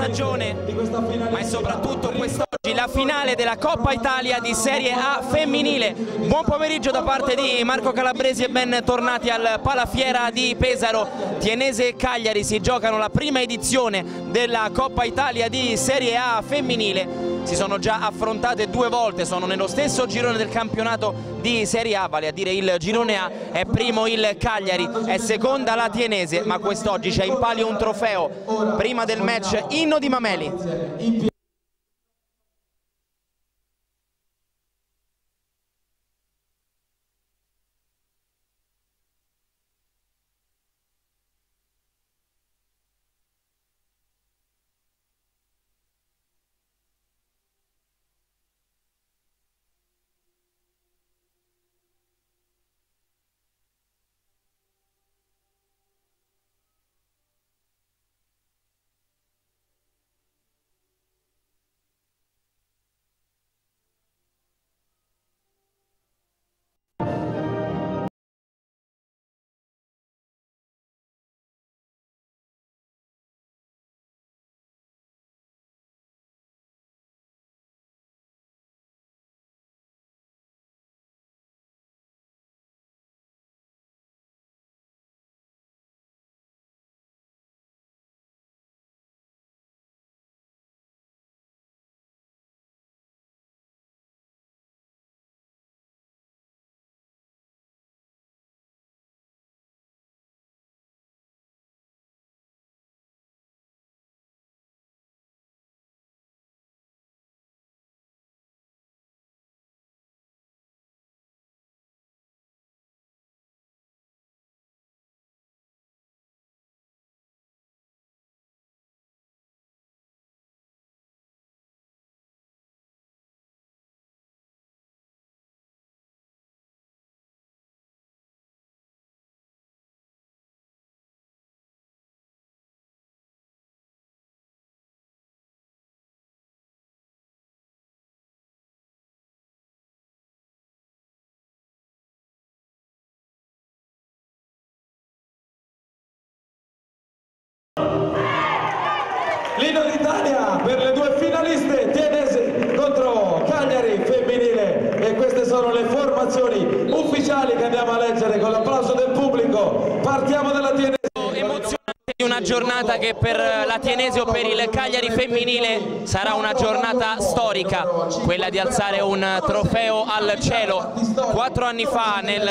stagione, ma è soprattutto quest'oggi la finale della Coppa Italia di Serie A femminile. Buon pomeriggio da parte di Marco Calabresi e ben tornati al Palafiera di Pesaro. Tienese e Cagliari si giocano la prima edizione della Coppa Italia di Serie A femminile si sono già affrontate due volte, sono nello stesso girone del campionato di Serie A, vale a dire il girone A, è primo il Cagliari, è seconda la Tienese, ma quest'oggi c'è in palio un trofeo, prima del match Inno di Mameli. Le formazioni ufficiali che andiamo a leggere con l'applauso del pubblico. Partiamo dalla Tienese. Emozionante di una giornata che per la Tienese o per il Cagliari femminile sarà una giornata storica, quella di alzare un trofeo al cielo. Quattro anni fa nel,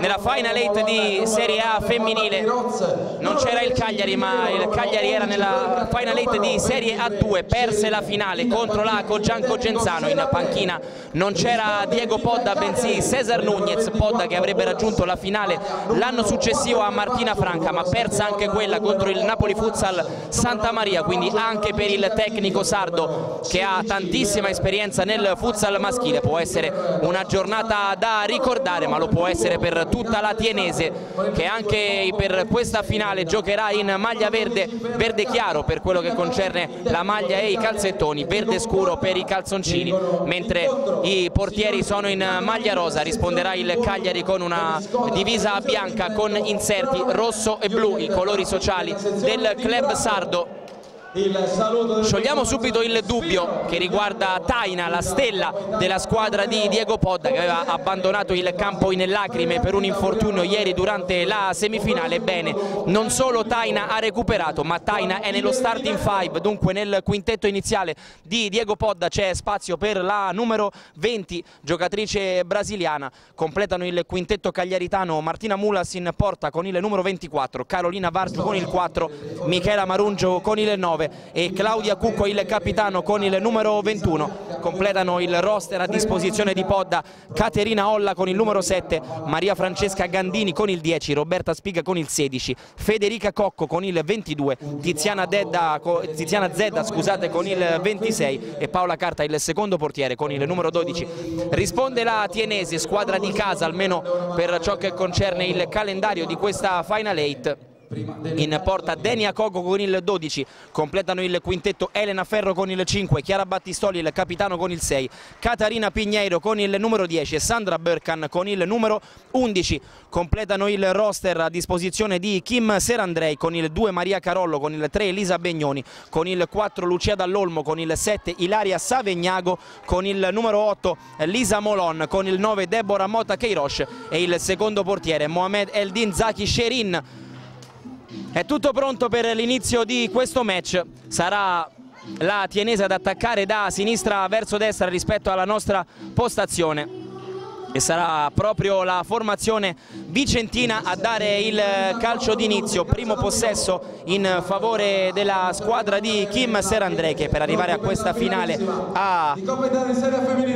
nella Final 8 di Serie A femminile non c'era il Cagliari ma il Cagliari era nella Final 8 di Serie A2, perse la finale contro la Cogianco Genzano in panchina, non c'era Diego Podda bensì Cesar Nunez, Podda che avrebbe raggiunto la finale l'anno successivo a Martina Franca ma persa anche quella contro il Napoli Futsal Santa Maria, quindi anche per il tecnico sardo che ha tantissima esperienza nel futsal maschile, può essere una giornata da ricordare ma lo può essere per tutta la Tienese che anche per questa finale giocherà in maglia verde, verde chiaro per quello che concerne la maglia e i calzettoni, verde scuro per i calzoncini, mentre i portieri sono in maglia rosa, risponderà il Cagliari con una divisa bianca con inserti rosso e blu, i colori sociali del club sardo Sciogliamo subito il dubbio che riguarda Taina, la stella della squadra di Diego Podda che aveva abbandonato il campo in lacrime per un infortunio ieri durante la semifinale. Bene, non solo Taina ha recuperato, ma Taina è nello starting five, dunque nel quintetto iniziale di Diego Podda c'è spazio per la numero 20, giocatrice brasiliana. Completano il quintetto cagliaritano Martina Mulas in porta con il numero 24, Carolina Vartu con il 4, Michela Marungio con il 9 e Claudia Cucco il capitano con il numero 21 completano il roster a disposizione di Podda Caterina Olla con il numero 7 Maria Francesca Gandini con il 10 Roberta Spiga con il 16 Federica Cocco con il 22 Tiziana, Dedda, Tiziana Zedda scusate, con il 26 e Paola Carta il secondo portiere con il numero 12 risponde la Tienese squadra di casa almeno per ciò che concerne il calendario di questa Final 8 in porta Denia Coco con il 12, completano il quintetto Elena Ferro con il 5, Chiara Battistoli il capitano con il 6, Catarina Pigneiro con il numero 10 e Sandra Berkan con il numero 11. Completano il roster a disposizione di Kim Serandrei con il 2 Maria Carollo, con il 3 Elisa Begnoni, con il 4 Lucia Dall'Olmo, con il 7 Ilaria Savegnago, con il numero 8 Lisa Molon, con il 9 Deborah Mota Keirosh e il secondo portiere Mohamed Eldin Zaki Sherin. È tutto pronto per l'inizio di questo match, sarà la tienese ad attaccare da sinistra verso destra rispetto alla nostra postazione e sarà proprio la formazione vicentina a dare il calcio d'inizio, primo possesso in favore della squadra di Kim Serandre che per arrivare a questa finale. Ha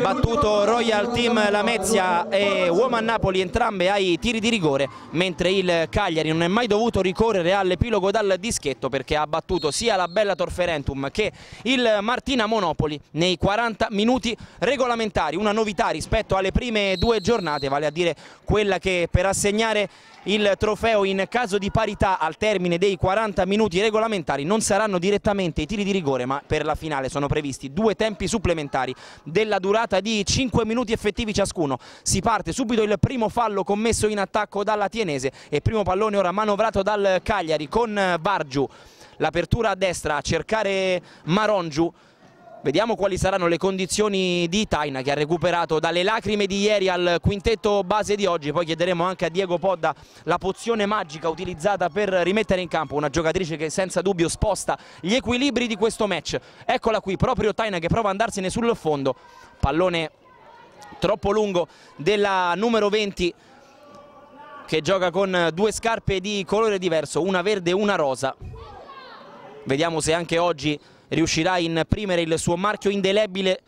battuto Royal Team Lamezia e Woman Napoli entrambe ai tiri di rigore mentre il Cagliari non è mai dovuto ricorrere all'epilogo dal dischetto perché ha battuto sia la Bella Torferentum che il Martina Monopoli nei 40 minuti regolamentari, una novità rispetto alle prime due giornate, vale a dire quella che per assegnare il trofeo in caso di parità al termine dei 40 minuti regolamentari non saranno direttamente i tiri di rigore ma per la finale sono previsti due tempi supplementari della durata di 5 minuti effettivi ciascuno. Si parte subito il primo fallo commesso in attacco dalla Tienese e primo pallone ora manovrato dal Cagliari con Bargiu l'apertura a destra a cercare Marongiu Vediamo quali saranno le condizioni di Taina che ha recuperato dalle lacrime di ieri al quintetto base di oggi. Poi chiederemo anche a Diego Podda la pozione magica utilizzata per rimettere in campo una giocatrice che senza dubbio sposta gli equilibri di questo match. Eccola qui, proprio Taina che prova ad andarsene sul fondo. Pallone troppo lungo della numero 20 che gioca con due scarpe di colore diverso, una verde e una rosa. Vediamo se anche oggi riuscirà a imprimere il suo marchio indelebile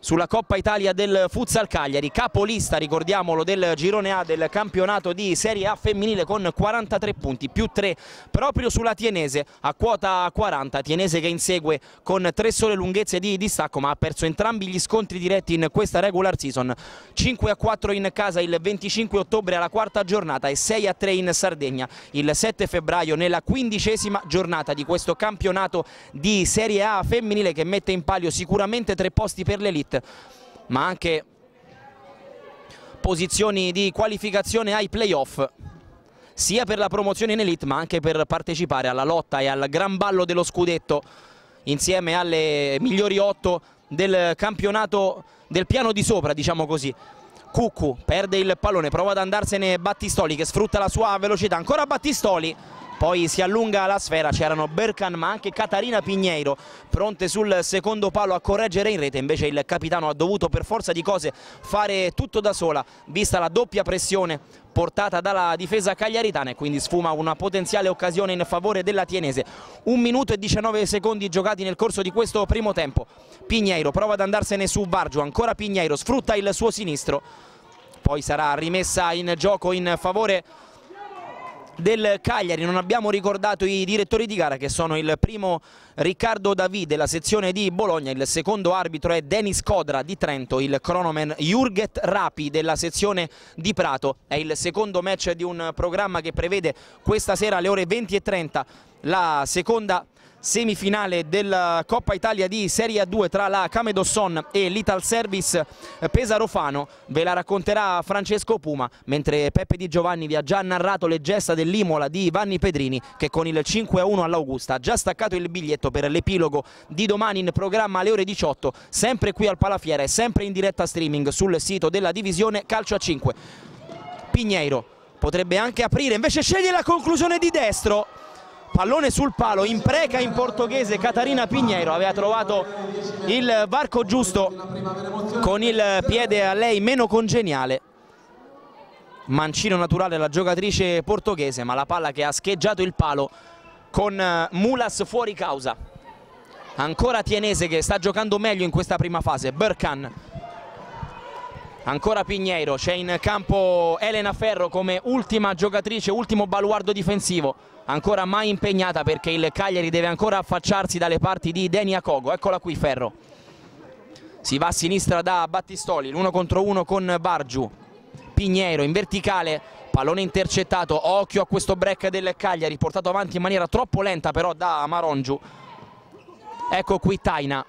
sulla Coppa Italia del Futsal Cagliari, capolista ricordiamolo del girone A del campionato di Serie A femminile con 43 punti più 3 proprio sulla Tienese. A quota 40, Tienese che insegue con tre sole lunghezze di distacco ma ha perso entrambi gli scontri diretti in questa regular season, 5 a 4 in casa il 25 ottobre alla quarta giornata e 6 a 3 in Sardegna. Il 7 febbraio nella quindicesima giornata di questo campionato di Serie A femminile che mette in palio sicuramente tre posti per l'elite Elite ma anche posizioni di qualificazione ai playoff sia per la promozione in Elite ma anche per partecipare alla lotta e al gran ballo dello scudetto insieme alle migliori otto del campionato del piano di sopra diciamo così. Cuccu perde il pallone prova ad andarsene Battistoli che sfrutta la sua velocità. Ancora Battistoli poi si allunga la sfera, c'erano Berkan ma anche Catarina Pigneiro pronte sul secondo palo a correggere in rete, invece il capitano ha dovuto per forza di cose fare tutto da sola, vista la doppia pressione portata dalla difesa cagliaritana e quindi sfuma una potenziale occasione in favore della Tienese. Un minuto e 19 secondi giocati nel corso di questo primo tempo. Pigneiro prova ad andarsene su Bargio, ancora Pigneiro sfrutta il suo sinistro, poi sarà rimessa in gioco in favore del Cagliari, non abbiamo ricordato i direttori di gara che sono il primo Riccardo David della sezione di Bologna, il secondo arbitro è Denis Codra di Trento, il cronoman Jurget Rapi della sezione di Prato, è il secondo match di un programma che prevede questa sera alle ore 20.30 la seconda semifinale della Coppa Italia di Serie A2 tra la Camedosson e l'Ital Service. Pesarofano ve la racconterà Francesco Puma mentre Peppe Di Giovanni vi ha già narrato le gesta dell'Imola di Vanni Pedrini che con il 5-1 all'Augusta ha già staccato il biglietto per l'epilogo di domani in programma alle ore 18 sempre qui al Palafiera e sempre in diretta streaming sul sito della divisione Calcio a 5 Pigneiro potrebbe anche aprire invece sceglie la conclusione di destro pallone sul palo, impreca in portoghese Catarina Pignero, aveva trovato il varco giusto con il piede a lei meno congeniale. Mancino naturale la giocatrice portoghese, ma la palla che ha scheggiato il palo con Mulas fuori causa. Ancora Tienese che sta giocando meglio in questa prima fase, Berkan. Ancora Pignero, c'è in campo Elena Ferro come ultima giocatrice, ultimo baluardo difensivo ancora mai impegnata perché il Cagliari deve ancora affacciarsi dalle parti di Denia Cogo, eccola qui Ferro. Si va a sinistra da Battistoli, l'uno contro uno con Bargiu. Pignero in verticale pallone intercettato, occhio a questo break del Cagliari, portato avanti in maniera troppo lenta però da Marongiu. Ecco qui Taina,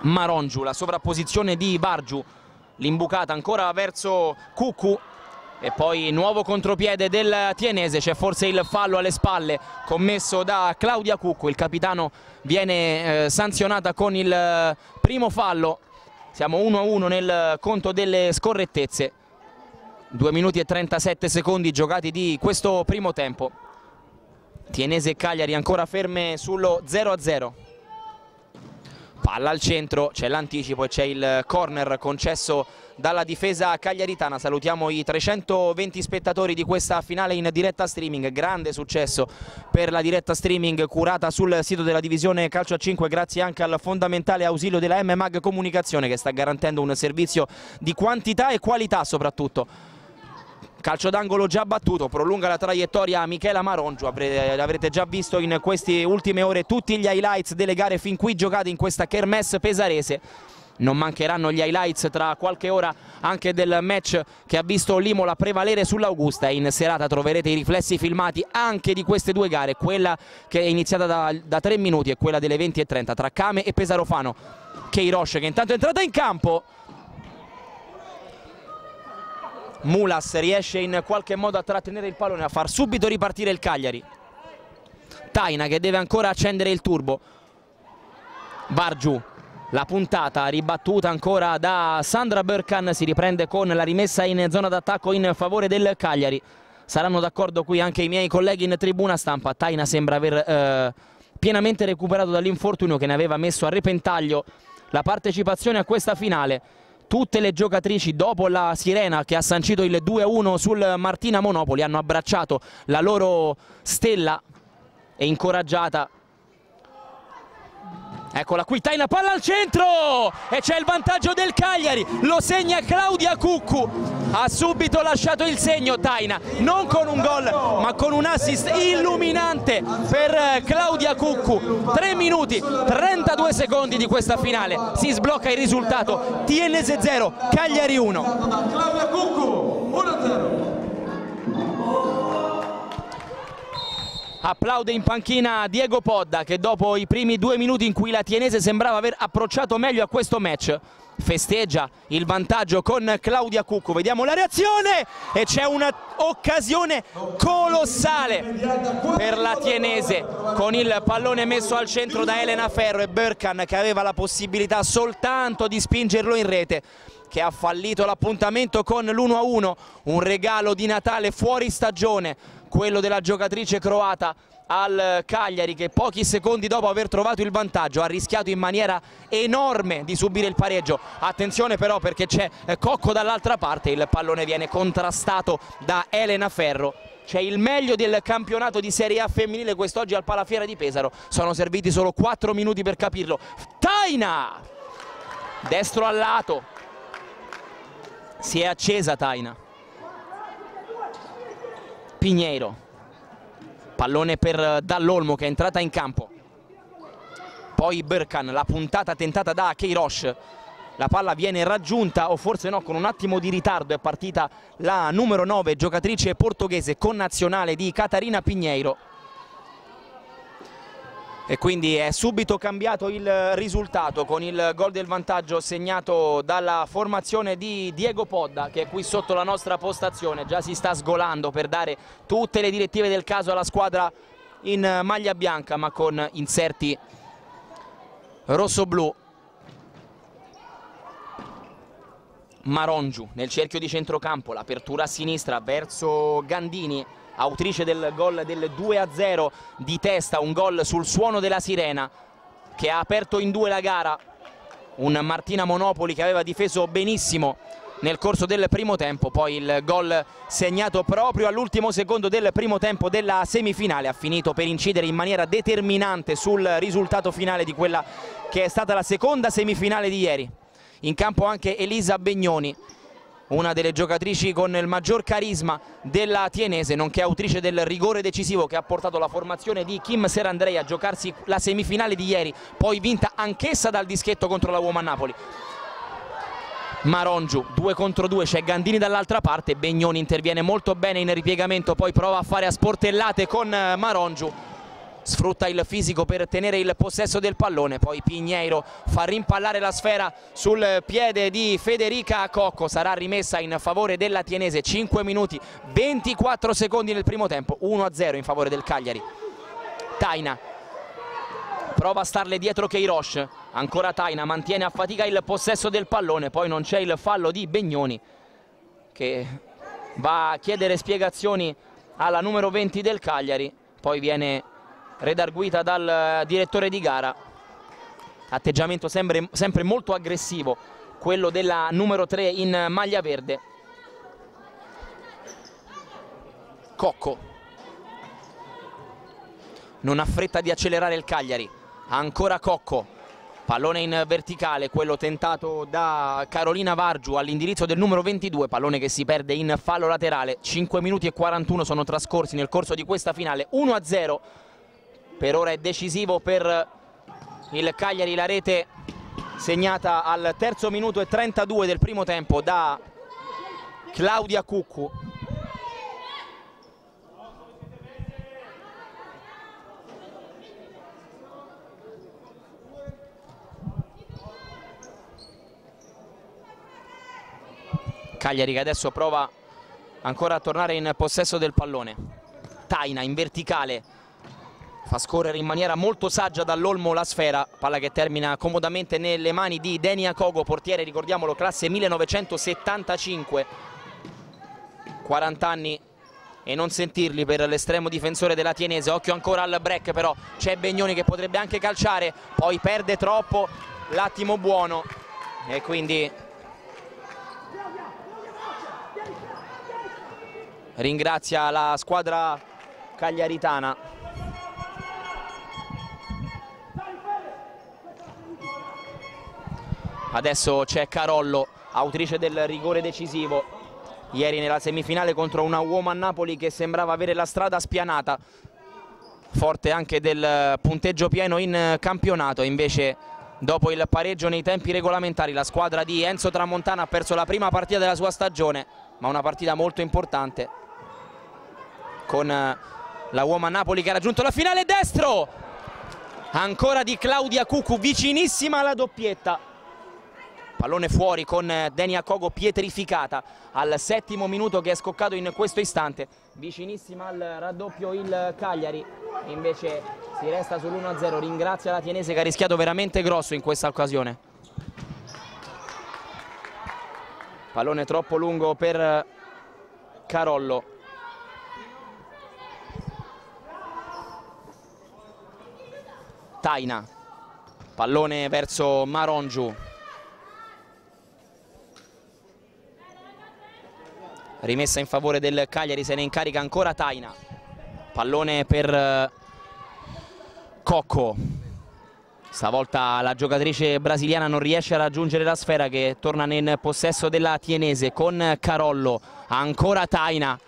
Marongiu, la sovrapposizione di Bargiu, l'imbucata ancora verso Cuccu e poi nuovo contropiede del Tienese, c'è forse il fallo alle spalle commesso da Claudia Cuccu, il capitano viene eh, sanzionata con il primo fallo, siamo 1-1 nel conto delle scorrettezze, 2 minuti e 37 secondi giocati di questo primo tempo, Tienese e Cagliari ancora ferme sullo 0-0 palla al centro, c'è l'anticipo e c'è il corner concesso dalla difesa cagliaritana. Salutiamo i 320 spettatori di questa finale in diretta streaming, grande successo per la diretta streaming curata sul sito della divisione Calcio a 5 grazie anche al fondamentale ausilio della MMAG Comunicazione che sta garantendo un servizio di quantità e qualità soprattutto. Calcio d'angolo già battuto, prolunga la traiettoria Michela Marongiu, avrete già visto in queste ultime ore tutti gli highlights delle gare fin qui giocate in questa Kermesse pesarese non mancheranno gli highlights tra qualche ora anche del match che ha visto l'Imola prevalere sull'Augusta in serata troverete i riflessi filmati anche di queste due gare, quella che è iniziata da, da 3 minuti e quella delle 20 e 30 tra Came e Pesarofano. Keirosh che intanto è entrata in campo Mulas riesce in qualche modo a trattenere il pallone, a far subito ripartire il Cagliari. Taina che deve ancora accendere il turbo. Bargiù, la puntata ribattuta ancora da Sandra Burkan, si riprende con la rimessa in zona d'attacco in favore del Cagliari. Saranno d'accordo qui anche i miei colleghi in tribuna stampa. Taina sembra aver eh, pienamente recuperato dall'infortunio che ne aveva messo a repentaglio la partecipazione a questa finale tutte le giocatrici dopo la Sirena che ha sancito il 2-1 sul Martina Monopoli hanno abbracciato la loro stella e incoraggiata Eccola qui, Taina palla al centro! E c'è il vantaggio del Cagliari, lo segna Claudia Cuccu, ha subito lasciato il segno Taina, non con un gol ma con un assist illuminante per Claudia Cuccu, 3 minuti 32 secondi di questa finale, si sblocca il risultato, Tienese 0, Cagliari 1. Claudia Cuccu 1-0. Applaude in panchina Diego Podda che dopo i primi due minuti in cui la Tienese sembrava aver approcciato meglio a questo match festeggia il vantaggio con Claudia Cucco. Vediamo la reazione e c'è un'occasione colossale per la Tienese con il pallone messo al centro da Elena Ferro e Berkan che aveva la possibilità soltanto di spingerlo in rete che ha fallito l'appuntamento con l'1-1 un regalo di Natale fuori stagione quello della giocatrice croata al Cagliari che pochi secondi dopo aver trovato il vantaggio ha rischiato in maniera enorme di subire il pareggio. Attenzione però perché c'è eh, Cocco dall'altra parte il pallone viene contrastato da Elena Ferro. C'è il meglio del campionato di Serie A femminile quest'oggi al Palafiera di Pesaro. Sono serviti solo 4 minuti per capirlo. Taina! Destro al lato. Si è accesa Taina Pignero pallone per Dall'Olmo che è entrata in campo. Poi Berkan, la puntata tentata da Keirosh la palla viene raggiunta o forse no con un attimo di ritardo è partita la numero 9 giocatrice portoghese connazionale di Catarina Pigneiro e quindi è subito cambiato il risultato con il gol del vantaggio segnato dalla formazione di Diego Podda che è qui sotto la nostra postazione. Già si sta sgolando per dare tutte le direttive del caso alla squadra in maglia bianca ma con inserti rosso-blu. Marongiu nel cerchio di centrocampo l'apertura a sinistra verso Gandini autrice del gol del 2-0 di testa, un gol sul suono della sirena che ha aperto in due la gara, un Martina Monopoli che aveva difeso benissimo nel corso del primo tempo, poi il gol segnato proprio all'ultimo secondo del primo tempo della semifinale ha finito per incidere in maniera determinante sul risultato finale di quella che è stata la seconda semifinale di ieri. In campo anche Elisa Begnoni una delle giocatrici con il maggior carisma della Tienese, nonché autrice del rigore decisivo che ha portato la formazione di Kim Serandrei a giocarsi la semifinale di ieri, poi vinta anch'essa dal dischetto contro la Woman Napoli. Marongiu, due contro due, c'è Gandini dall'altra parte, Begnoni interviene molto bene in ripiegamento, poi prova a fare a sportellate con Marongiu, sfrutta il fisico per tenere il possesso del pallone, poi Pigneiro fa rimpallare la sfera sul piede di Federica Cocco, sarà rimessa in favore della Tienese, 5 minuti 24 secondi nel primo tempo, 1-0 in favore del Cagliari. Taina. Prova a starle dietro Keirosh, ancora Taina mantiene a fatica il possesso del pallone, poi non c'è il fallo di Begnoni che va a chiedere spiegazioni alla numero 20 del Cagliari, poi viene redarguita dal direttore di gara. Atteggiamento sempre, sempre molto aggressivo quello della numero 3 in maglia verde. Cocco. Non ha fretta di accelerare il Cagliari. Ancora Cocco. Pallone in verticale quello tentato da Carolina Vargiu all'indirizzo del numero 22 pallone che si perde in fallo laterale. 5 minuti e 41 sono trascorsi nel corso di questa finale. 1 a 0 per ora è decisivo per il Cagliari la rete segnata al terzo minuto e 32 del primo tempo da Claudia Cuccu. Cagliari che adesso prova ancora a tornare in possesso del pallone. Taina in verticale fa scorrere in maniera molto saggia dall'Olmo la sfera, palla che termina comodamente nelle mani di Denia Kogo, portiere ricordiamolo classe 1975, 40 anni e non sentirli per l'estremo difensore della Tienese, occhio ancora al break però c'è Begnoni che potrebbe anche calciare, poi perde troppo l'attimo buono. E quindi ringrazia la squadra cagliaritana adesso c'è Carollo autrice del rigore decisivo. Ieri nella semifinale contro una Woman Napoli che sembrava avere la strada spianata. Forte anche del punteggio pieno in campionato. Invece dopo il pareggio nei tempi regolamentari la squadra di Enzo Tramontana ha perso la prima partita della sua stagione ma una partita molto importante con la Woman Napoli che ha raggiunto la finale destro. Ancora di Claudia Cucu vicinissima alla doppietta pallone fuori con Denia Cogo pietrificata. Al settimo minuto che è scoccato in questo istante vicinissima al raddoppio il Cagliari. Invece si resta sull'1-0 ringrazia la Tienese che ha rischiato veramente grosso in questa occasione. Pallone troppo lungo per Carollo. Taina. Pallone verso Marongiu rimessa in favore del Cagliari se ne incarica ancora Taina. Pallone per eh, Cocco. Stavolta la giocatrice brasiliana non riesce a raggiungere la sfera che torna nel possesso della Tienese con Carollo. Ancora Taina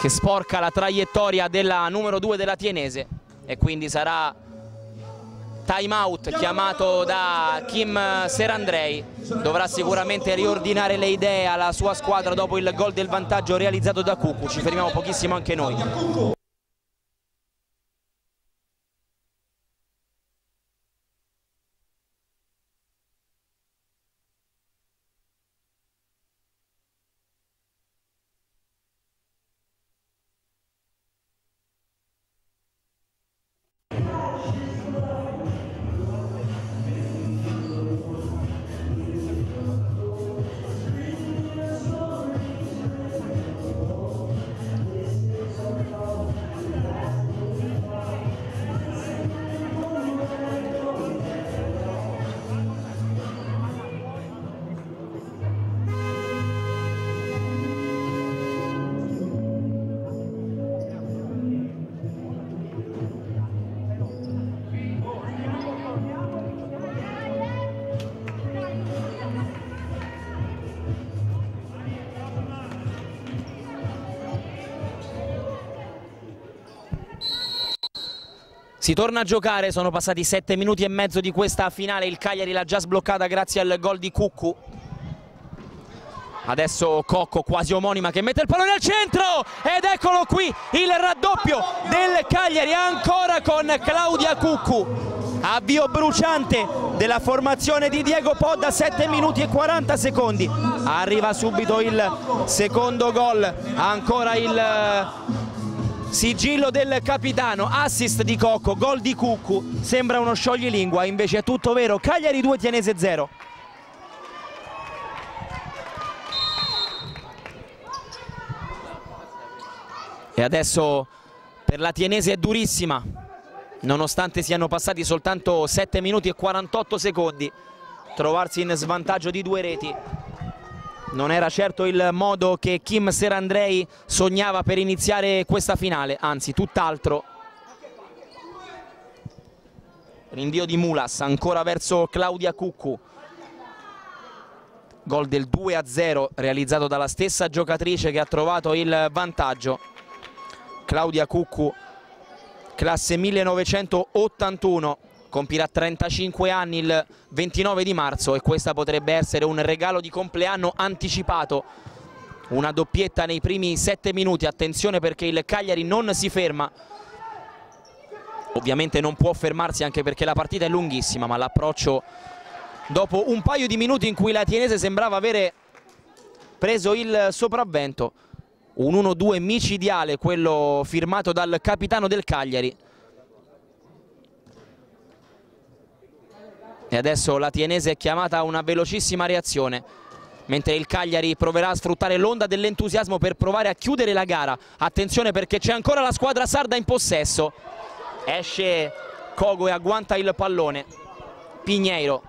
che sporca la traiettoria della numero 2 della Tienese. E quindi sarà time out chiamato da Kim Serandrei. Dovrà sicuramente riordinare le idee alla sua squadra dopo il gol del vantaggio realizzato da Cucu. Ci fermiamo pochissimo anche noi Si torna a giocare, sono passati sette minuti e mezzo di questa finale, il Cagliari l'ha già sbloccata grazie al gol di Cuccu. Adesso Cocco quasi omonima che mette il pallone al centro ed eccolo qui il raddoppio del Cagliari ancora con Claudia Cuccu. Avvio bruciante della formazione di Diego Podda, 7 minuti e 40 secondi. Arriva subito il secondo gol, ancora il sigillo del capitano, assist di Cocco, gol di Cuccu, sembra uno scioglilingua, invece è tutto vero, Cagliari 2, Tienese 0. E adesso per la Tienese è durissima, nonostante siano passati soltanto 7 minuti e 48 secondi, trovarsi in svantaggio di due reti non era certo il modo che Kim Serandrei sognava per iniziare questa finale, anzi tutt'altro. Rinvio di Mulas ancora verso Claudia Cuccu. Gol del 2-0 realizzato dalla stessa giocatrice che ha trovato il vantaggio. Claudia Cuccu, classe 1981 compirà 35 anni il 29 di marzo e questa potrebbe essere un regalo di compleanno anticipato. Una doppietta nei primi 7 minuti. Attenzione perché il Cagliari non si ferma. Ovviamente non può fermarsi anche perché la partita è lunghissima ma l'approccio dopo un paio di minuti in cui la Tienese sembrava avere preso il sopravvento. Un 1-2 micidiale quello firmato dal capitano del Cagliari e adesso la Tienese è chiamata a una velocissima reazione mentre il Cagliari proverà a sfruttare l'onda dell'entusiasmo per provare a chiudere la gara. Attenzione perché c'è ancora la squadra sarda in possesso. Esce Cogo e agguanta il pallone. Pigneiro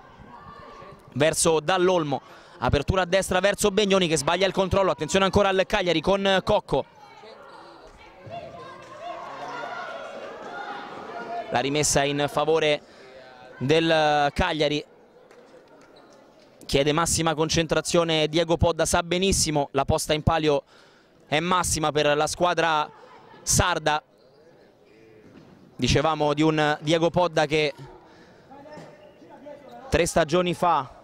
verso Dall'Olmo. Apertura a destra verso Begnoni che sbaglia il controllo. Attenzione ancora al Cagliari con Cocco. La rimessa in favore del Cagliari. Chiede massima concentrazione Diego Podda sa benissimo la posta in palio è massima per la squadra sarda. Dicevamo di un Diego Podda che tre stagioni fa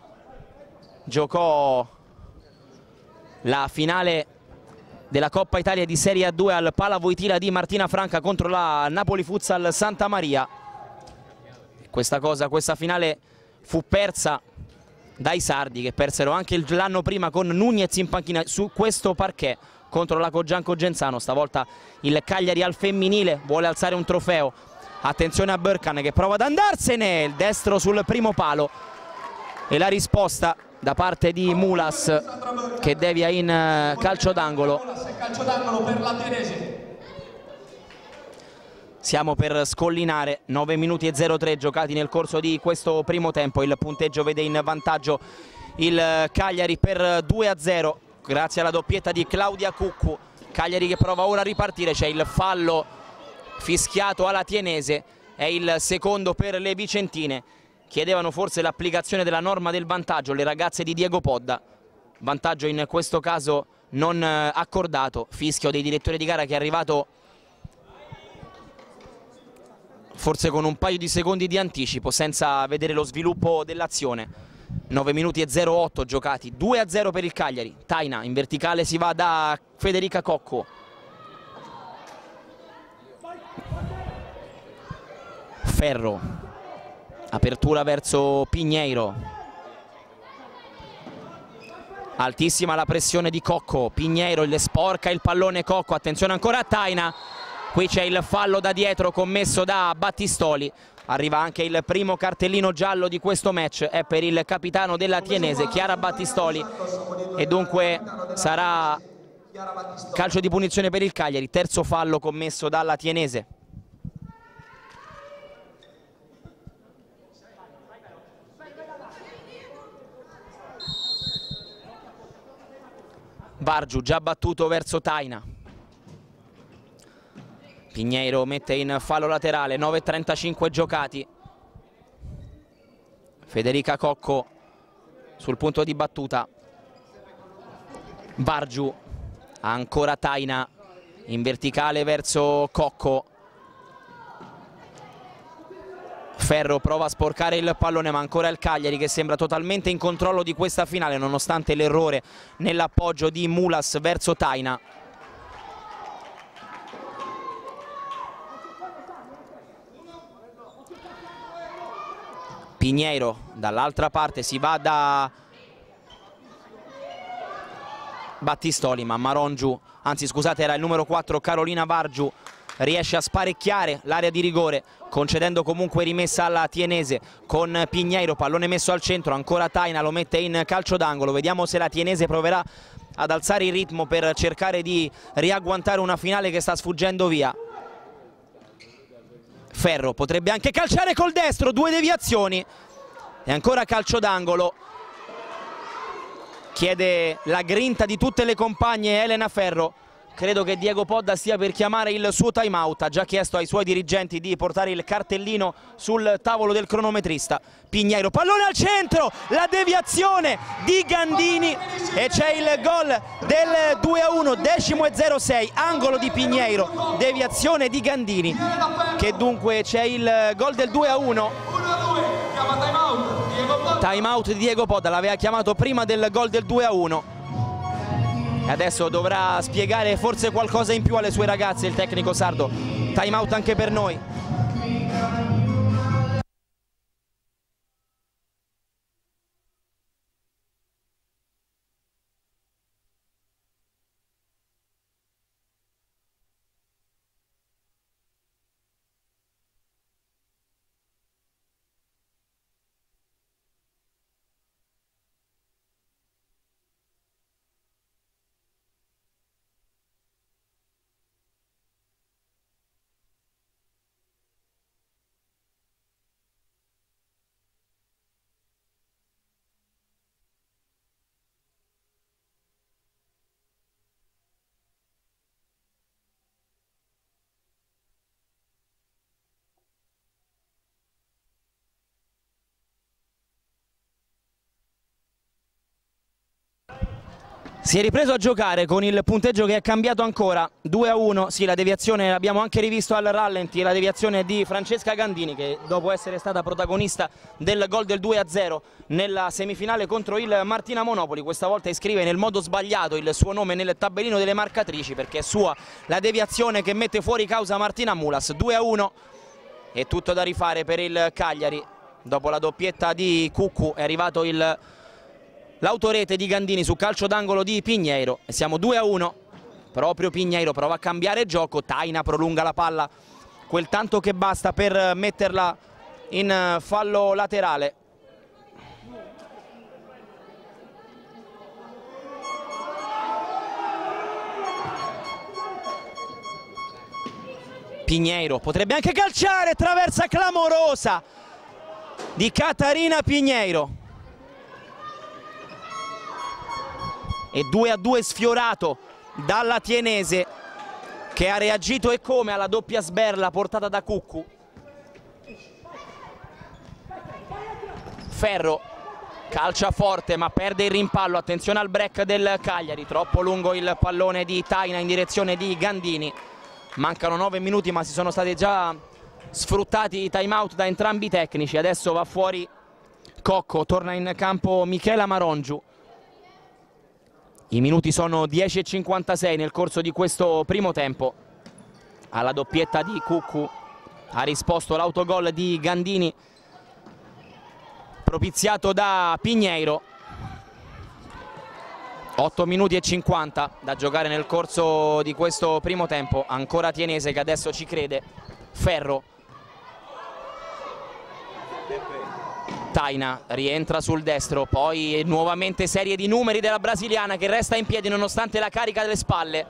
giocò la finale della Coppa Italia di Serie A2 al Pala Voitila di Martina Franca contro la Napoli Futsal Santa Maria questa, cosa, questa finale fu persa dai sardi che persero anche l'anno prima con Nunez in panchina su questo parquet contro la Cogianco Genzano. Stavolta il Cagliari al femminile vuole alzare un trofeo. Attenzione a Burkan che prova ad andarsene il destro sul primo palo. E la risposta da parte di Mulas che devia in eh, calcio d'angolo calcio d'angolo per la Teresi siamo per scollinare 9 minuti e 03 giocati nel corso di questo primo tempo. Il punteggio vede in vantaggio il Cagliari per 2 a 0 grazie alla doppietta di Claudia Cuccu. Cagliari che prova ora a ripartire c'è il fallo fischiato alla Tienese è il secondo per le Vicentine. Chiedevano forse l'applicazione della norma del vantaggio le ragazze di Diego Podda. Vantaggio in questo caso non accordato fischio dei direttori di gara che è arrivato forse con un paio di secondi di anticipo senza vedere lo sviluppo dell'azione. 9 minuti e 08 giocati 2 a 0 per il Cagliari. Taina in verticale si va da Federica Cocco. Ferro apertura verso Pigneiro. Altissima la pressione di Cocco. Pigneiro le sporca il pallone Cocco. Attenzione ancora a Taina qui c'è il fallo da dietro commesso da Battistoli. Arriva anche il primo cartellino giallo di questo match. È per il capitano della Tienese Chiara Battistoli. E dunque sarà calcio di punizione per il Cagliari. Terzo fallo commesso dalla Tienese. Bargiu già battuto verso Taina Pigneiro mette in fallo laterale 9.35 giocati. Federica Cocco sul punto di battuta. Bargiu ancora Taina in verticale verso Cocco. Ferro prova a sporcare il pallone ma ancora il Cagliari che sembra totalmente in controllo di questa finale nonostante l'errore nell'appoggio di Mulas verso Taina. Pigneiro dall'altra parte si va da Battistoli ma Marongiu, anzi scusate era il numero 4 Carolina Vargiu riesce a sparecchiare l'area di rigore concedendo comunque rimessa alla Tienese con Pigneiro, pallone messo al centro, ancora Taina lo mette in calcio d'angolo, vediamo se la Tienese proverà ad alzare il ritmo per cercare di riagguantare una finale che sta sfuggendo via. Ferro potrebbe anche calciare col destro, due deviazioni e ancora calcio d'angolo. Chiede la grinta di tutte le compagne Elena Ferro credo che Diego Podda stia per chiamare il suo time out. Ha già chiesto ai suoi dirigenti di portare il cartellino sul tavolo del cronometrista. Pigneiro, pallone al centro la deviazione di Gandini e c'è il gol del 2-1 decimo e 06 angolo di Pigneiro deviazione di Gandini che dunque c'è il gol del 2-1 time out di Diego Podda l'aveva chiamato prima del gol del 2-1 adesso dovrà spiegare forse qualcosa in più alle sue ragazze il tecnico sardo. Time out anche per noi Si è ripreso a giocare con il punteggio che è cambiato ancora. 2 a 1, sì la deviazione l'abbiamo anche rivisto al rallenti, la deviazione di Francesca Gandini che dopo essere stata protagonista del gol del 2 a 0 nella semifinale contro il Martina Monopoli, questa volta iscrive nel modo sbagliato il suo nome nel tabellino delle marcatrici perché è sua la deviazione che mette fuori causa Martina Mulas, 2 a 1 è tutto da rifare per il Cagliari, dopo la doppietta di Cuccu è arrivato il l'autorete di Gandini su calcio d'angolo di Pigneiro e siamo 2 a 1 proprio Pigneiro prova a cambiare gioco. Taina prolunga la palla. Quel tanto che basta per metterla in fallo laterale. Pigneiro potrebbe anche calciare traversa clamorosa di Catarina Pigneiro e 2 a 2 sfiorato dalla Tienese che ha reagito e come alla doppia sberla portata da Cuccu. Ferro calcia forte ma perde il rimpallo. Attenzione al break del Cagliari. Troppo lungo il pallone di Taina in direzione di Gandini. Mancano 9 minuti ma si sono stati già sfruttati i time out da entrambi i tecnici. Adesso va fuori Cocco torna in campo Michela Marongiu i minuti sono 10.56 nel corso di questo primo tempo. Alla doppietta di Cuccu ha risposto l'autogol di Gandini propiziato da Pigneiro. 8 minuti e 50 da giocare nel corso di questo primo tempo. Ancora Tienese che adesso ci crede. Ferro Taina rientra sul destro, poi nuovamente serie di numeri della brasiliana che resta in piedi nonostante la carica delle spalle.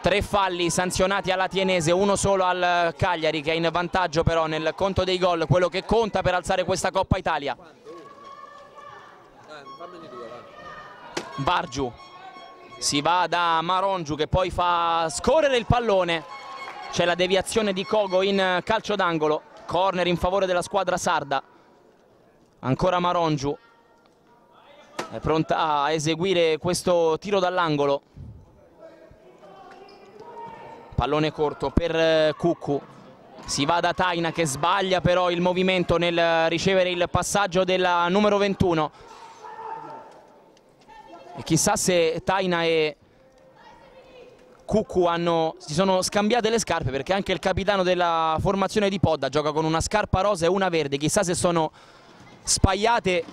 Tre falli sanzionati alla Tienese, uno solo al Cagliari che è in vantaggio però nel conto dei gol, quello che conta per alzare questa Coppa Italia. Bargiu si va da Marongiu che poi fa scorrere il pallone, c'è la deviazione di Kogo in calcio d'angolo, corner in favore della squadra sarda ancora Marongiu. È pronta a eseguire questo tiro dall'angolo. Pallone corto per eh, Cuccu. Si va da Taina che sbaglia però il movimento nel ricevere il passaggio della numero 21 e chissà se Taina e Cuccu hanno, si sono scambiate le scarpe perché anche il capitano della formazione di Podda gioca con una scarpa rosa e una verde. Chissà se sono spagliate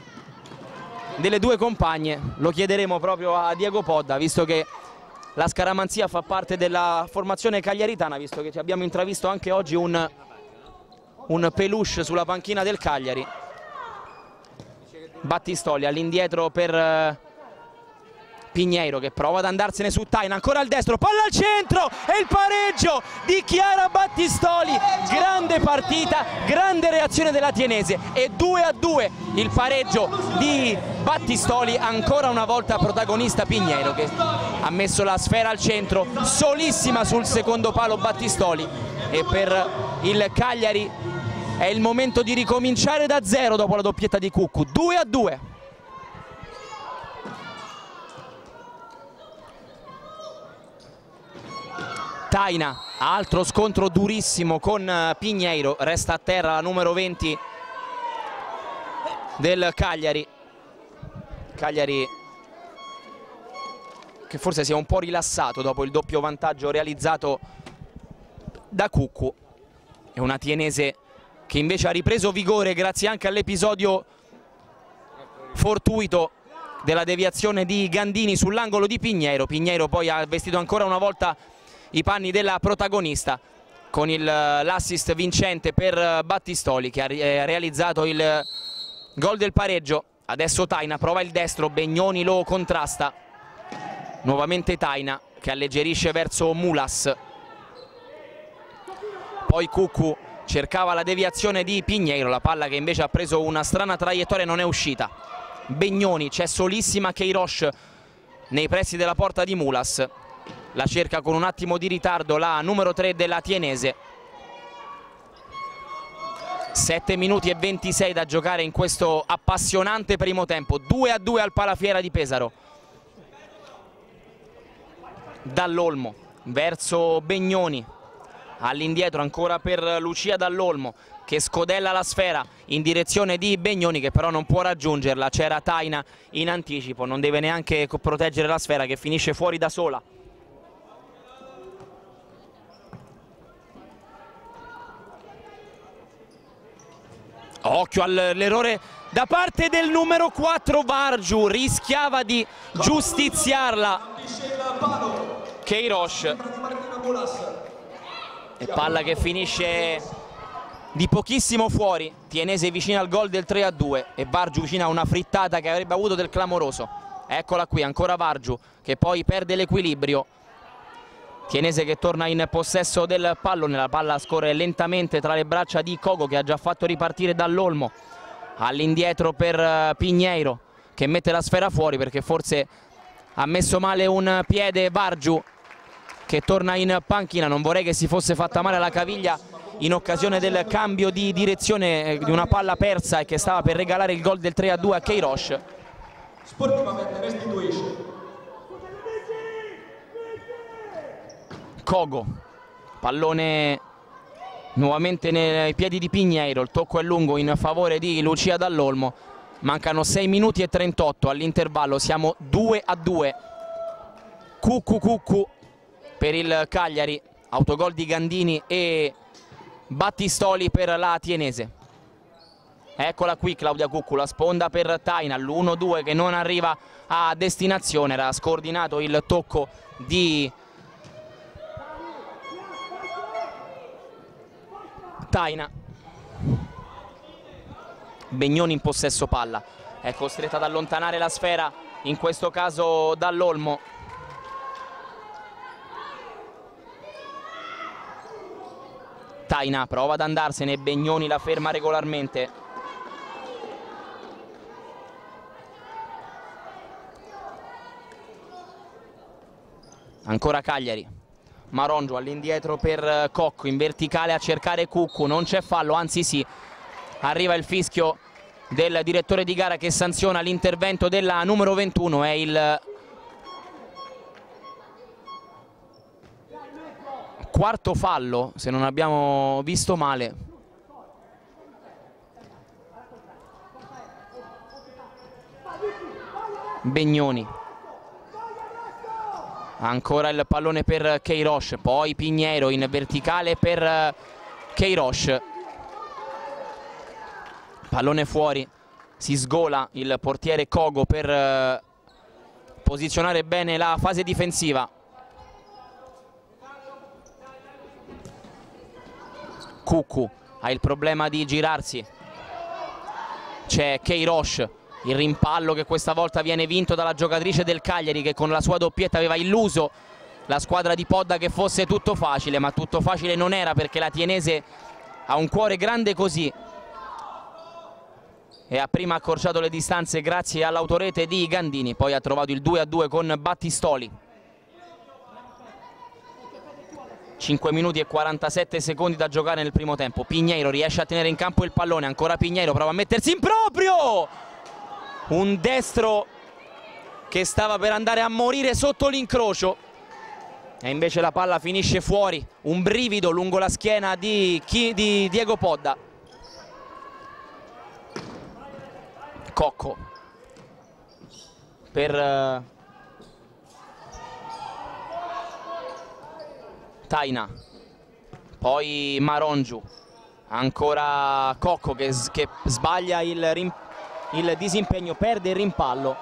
delle due compagne. Lo chiederemo proprio a Diego Podda visto che la scaramanzia fa parte della formazione cagliaritana visto che abbiamo intravisto anche oggi un, un peluche sulla panchina del Cagliari. Battistoli all'indietro per eh, Pigneiro che prova ad andarsene su Taina ancora al destro, palla al centro e il pareggio di Chiara Battistoli grande partita, grande reazione della Tienese e 2 a 2 il pareggio di Battistoli ancora una volta protagonista Pigneiro che ha messo la sfera al centro solissima sul secondo palo Battistoli e per il Cagliari è il momento di ricominciare da zero dopo la doppietta di Cuccu 2 a 2 Taina, altro scontro durissimo con eh, Pigneiro, resta a terra la numero 20 del Cagliari. Cagliari che forse si è un po' rilassato dopo il doppio vantaggio realizzato da Cuccu. È una tienese che invece ha ripreso vigore grazie anche all'episodio fortuito della deviazione di Gandini sull'angolo di Pigneiro. Pigneiro poi ha vestito ancora una volta i panni della protagonista con l'assist vincente per Battistoli che ha eh, realizzato il gol del pareggio. Adesso Taina prova il destro Begnoni lo contrasta. Nuovamente Taina che alleggerisce verso Mulas. Poi Cuccu cercava la deviazione di Pigneiro la palla che invece ha preso una strana traiettoria e non è uscita. Begnoni c'è solissima Keirosh nei pressi della porta di Mulas la cerca con un attimo di ritardo la numero 3 della Tienese. 7 minuti e 26 da giocare in questo appassionante primo tempo. 2 a 2 al Palafiera di Pesaro. Dall'Olmo verso Begnoni. All'indietro ancora per Lucia Dall'Olmo che scodella la sfera in direzione di Begnoni che però non può raggiungerla. C'era Taina in anticipo non deve neanche proteggere la sfera che finisce fuori da sola Occhio all'errore da parte del numero 4 Vargiu, rischiava di giustiziarla. Keirosh e palla che finisce di pochissimo fuori, Tienese vicino al gol del 3 a 2 e Vargiu vicino a una frittata che avrebbe avuto del clamoroso. Eccola qui, ancora Vargiu che poi perde l'equilibrio Tienese che torna in possesso del pallone, la palla scorre lentamente tra le braccia di Cogo che ha già fatto ripartire dall'Olmo. All'indietro per eh, Pigneiro che mette la sfera fuori perché forse ha messo male un piede Vargiu che torna in panchina, non vorrei che si fosse fatta male alla caviglia in occasione del cambio di direzione eh, di una palla persa e che stava per regalare il gol del 3 a 2 a Keirosh. Sportivamente restituisce Kogo. Pallone nuovamente nei piedi di Pigneiro il tocco è lungo in favore di Lucia Dall'Olmo. Mancano 6 minuti e 38 all'intervallo siamo 2 a 2 Cuccu Cuccu per il Cagliari. Autogol di Gandini e Battistoli per la Tienese. Eccola qui Claudia Cuccu la sponda per Taina l'1-2 che non arriva a destinazione. Era scordinato il tocco di Taina Begnoni in possesso palla. È costretta ad allontanare la sfera in questo caso dall'Olmo. Taina prova ad andarsene Begnoni la ferma regolarmente. Ancora Cagliari Marongio all'indietro per eh, Cocco in verticale a cercare Cuccu non c'è fallo anzi sì arriva il fischio del direttore di gara che sanziona l'intervento della numero 21 è il quarto fallo, se non abbiamo visto male. Begnoni. Ancora il pallone per Keirosh, poi Pignero in verticale per Keirosh. Pallone fuori, si sgola il portiere Kogo per posizionare bene la fase difensiva. Cuccu ha il problema di girarsi. C'è Keirosh, il rimpallo che questa volta viene vinto dalla giocatrice del Cagliari che con la sua doppietta aveva illuso la squadra di Podda che fosse tutto facile, ma tutto facile non era perché la Tienese ha un cuore grande così. E ha prima accorciato le distanze grazie all'autorete di Gandini, poi ha trovato il 2-2 con Battistoli. 5 minuti e 47 secondi da giocare nel primo tempo. Pigneiro riesce a tenere in campo il pallone ancora Pigneiro prova a mettersi in proprio un destro che stava per andare a morire sotto l'incrocio. E invece la palla finisce fuori. Un brivido lungo la schiena di, di Diego Podda. Cocco. Per uh, Taina. Poi Marongiu. Ancora Cocco che, che sbaglia il, il, disimpegno perde il rimpallo.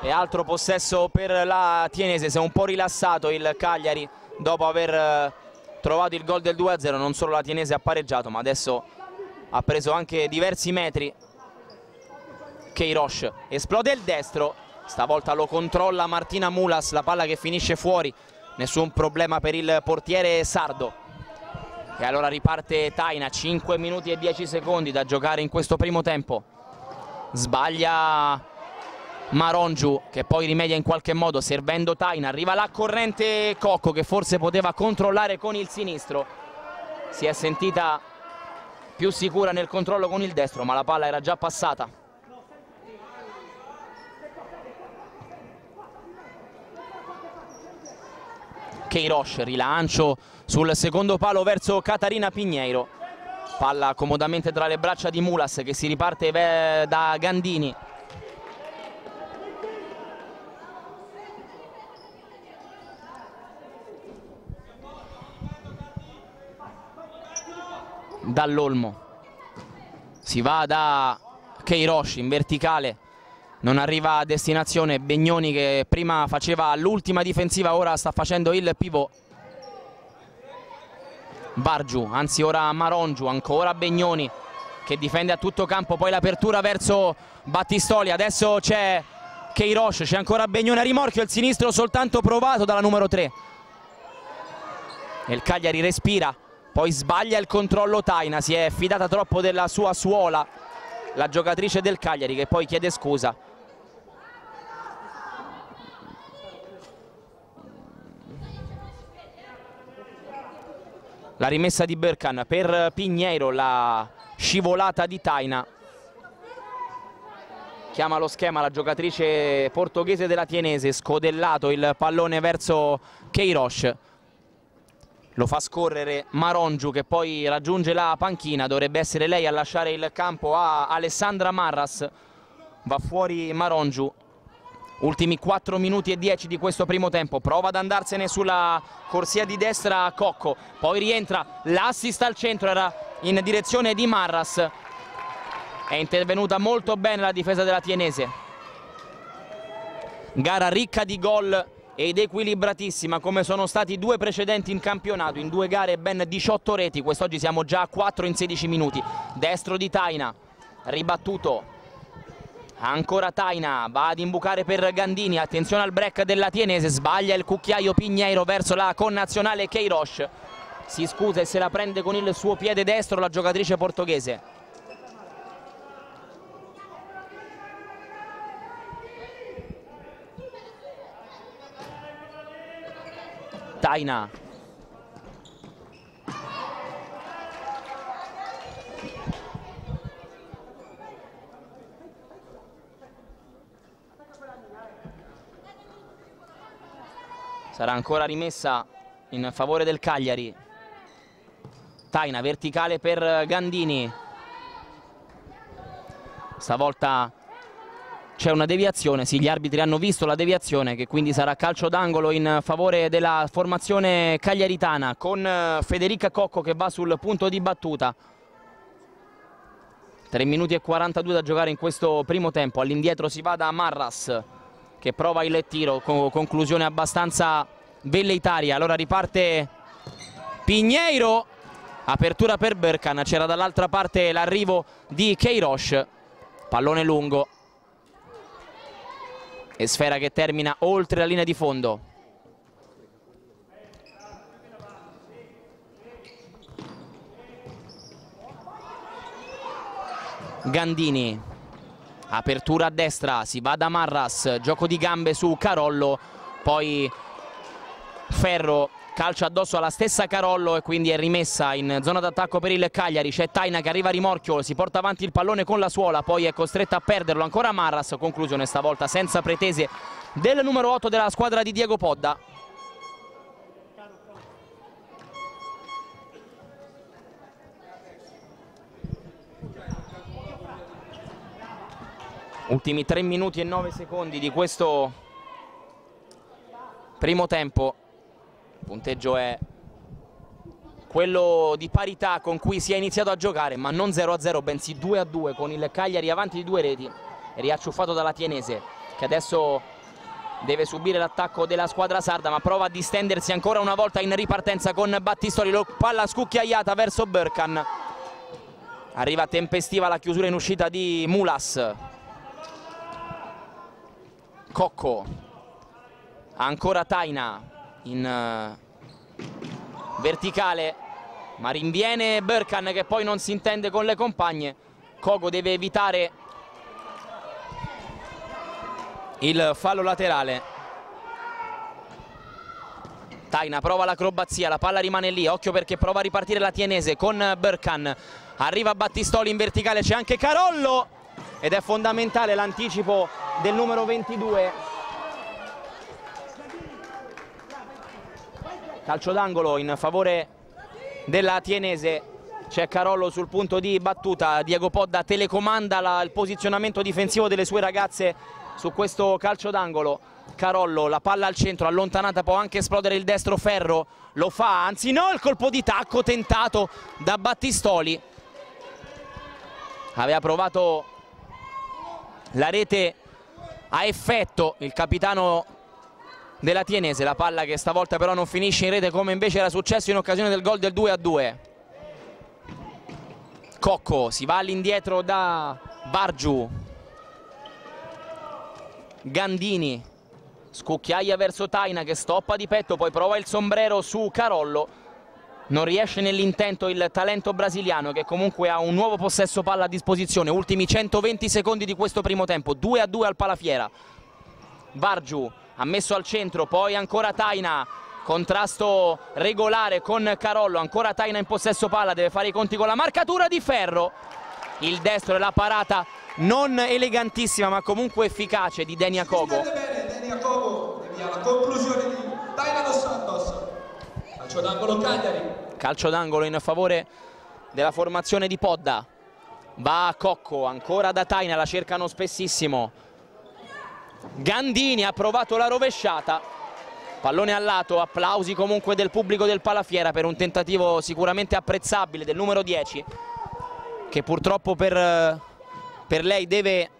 E altro possesso per la Tienese si è un po' rilassato il Cagliari dopo aver eh, trovato il gol del 2-0 non solo la Tienese ha pareggiato ma adesso ha preso anche diversi metri. Keirosh esplode il destro. Stavolta lo controlla Martina Mulas la palla che finisce fuori. Nessun problema per il portiere Sardo. E allora riparte Taina 5 minuti e 10 secondi da giocare in questo primo tempo sbaglia Marongiu che poi rimedia in qualche modo servendo Taina arriva la corrente Cocco che forse poteva controllare con il sinistro. Si è sentita più sicura nel controllo con il destro ma la palla era già passata. Keirosh, rilancio sul secondo palo verso Catarina Pigneiro. Palla comodamente tra le braccia di Mulas che si riparte da Gandini. Dall'Olmo. Si va da Keirosh in verticale non arriva a destinazione Begnoni che prima faceva l'ultima difensiva ora sta facendo il pivot Bargiu anzi ora Marongiu ancora Begnoni che difende a tutto campo poi l'apertura verso Battistoli. Adesso c'è Keirosh c'è ancora Begnoni a rimorchio il sinistro soltanto provato dalla numero 3 e il Cagliari respira poi sbaglia il controllo Taina si è fidata troppo della sua suola la giocatrice del Cagliari che poi chiede scusa la rimessa di Berkan per Pigneiro la scivolata di Taina. Chiama lo schema la giocatrice portoghese della Tienese scodellato il pallone verso Keirosh lo fa scorrere Marongiu che poi raggiunge la panchina. Dovrebbe essere lei a lasciare il campo a Alessandra Marras. Va fuori Marongiu ultimi 4 minuti e 10 di questo primo tempo. Prova ad andarsene sulla corsia di destra Cocco. Poi rientra l'assist al centro era in direzione di Marras. È intervenuta molto bene la difesa della Tienese. Gara ricca di gol ed equilibratissima come sono stati due precedenti in campionato in due gare ben 18 reti. Quest'oggi siamo già a 4 in 16 minuti. Destro di Taina ribattuto ancora Taina va ad imbucare per Gandini attenzione al break della Tienese sbaglia il cucchiaio Pigneiro verso la connazionale Keirosh si scusa e se la prende con il suo piede destro la giocatrice portoghese. Taina sarà ancora rimessa in favore del Cagliari. Taina verticale per Gandini. Stavolta c'è una deviazione, sì gli arbitri hanno visto la deviazione che quindi sarà calcio d'angolo in favore della formazione cagliaritana con eh, Federica Cocco che va sul punto di battuta. 3 minuti e 42 da giocare in questo primo tempo. All'indietro si va da Marras che prova il tiro con conclusione abbastanza velleitaria. Allora riparte Pigneiro. Apertura per Berkan. C'era dall'altra parte l'arrivo di Keirosh pallone lungo. E sfera che termina oltre la linea di fondo. Gandini apertura a destra si va da Marras gioco di gambe su Carollo poi Ferro calcio addosso alla stessa Carollo e quindi è rimessa in zona d'attacco per il Cagliari c'è Taina che arriva a rimorchio si porta avanti il pallone con la suola poi è costretta a perderlo ancora Marras conclusione stavolta senza pretese del numero 8 della squadra di Diego Podda ultimi 3 minuti e 9 secondi di questo primo tempo. Il punteggio è quello di parità con cui si è iniziato a giocare ma non 0-0 bensì 2-2 con il Cagliari avanti di due reti riacciuffato dalla Tienese che adesso deve subire l'attacco della squadra sarda ma prova a distendersi ancora una volta in ripartenza con Battistoli lo palla scucchiaiata verso Berkan arriva tempestiva la chiusura in uscita di Mulas Cocco. Ancora Taina in uh, verticale ma rinviene Berkan che poi non si intende con le compagne. Cogo deve evitare il fallo laterale. Taina prova l'acrobazia, la palla rimane lì, occhio perché prova a ripartire la tienese con Berkan, arriva Battistoli in verticale, c'è anche Carollo ed è fondamentale l'anticipo del numero 22 calcio d'angolo in favore della Tienese. C'è Carollo sul punto di battuta. Diego Podda telecomanda la, il posizionamento difensivo delle sue ragazze su questo calcio d'angolo. Carollo la palla al centro allontanata può anche esplodere il destro Ferro. Lo fa anzi no il colpo di tacco tentato da Battistoli. Aveva provato la rete a effetto il capitano della Tienese, la palla che stavolta però non finisce in rete come invece era successo in occasione del gol del 2 a 2. Cocco si va all'indietro da Bargiu. Gandini scucchiaia verso Taina che stoppa di petto, poi prova il sombrero su Carollo. Non riesce nell'intento il talento brasiliano che comunque ha un nuovo possesso palla a disposizione. Ultimi 120 secondi di questo primo tempo, 2 a 2 al Palafiera. Bargiu ha messo al centro, poi ancora Taina, contrasto regolare con Carollo, ancora Taina in possesso palla, deve fare i conti con la marcatura di Ferro, il destro e la parata non elegantissima ma comunque efficace di Denia Cogo. Denia Cogo, la conclusione di Taina Dos Santos, calcio d'angolo Cagliari. Calcio d'angolo in favore della formazione di Podda, va a Cocco, ancora da Taina, la cercano spessissimo, Gandini ha provato la rovesciata. Pallone al lato, applausi comunque del pubblico del Palafiera per un tentativo sicuramente apprezzabile del numero 10 che purtroppo per, per lei deve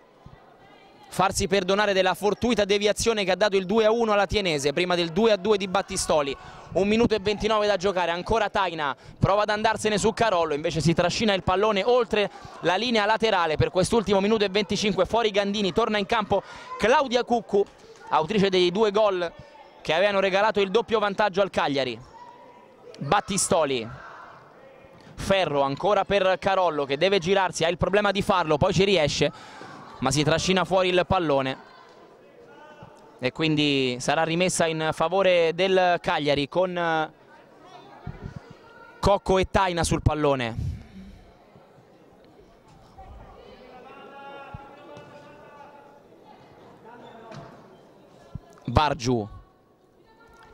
farsi perdonare della fortuita deviazione che ha dato il 2-1 alla Tienese prima del 2-2 di Battistoli. Un minuto e 29 da giocare, ancora Taina. Prova ad andarsene su Carollo, invece si trascina il pallone oltre la linea laterale per quest'ultimo minuto e 25, fuori Gandini, torna in campo Claudia Cuccu, autrice dei due gol che avevano regalato il doppio vantaggio al Cagliari. Battistoli, Ferro ancora per Carollo che deve girarsi, ha il problema di farlo, poi ci riesce, ma si trascina fuori il pallone e quindi sarà rimessa in favore del Cagliari con eh, Cocco e Taina sul pallone. Bargiu,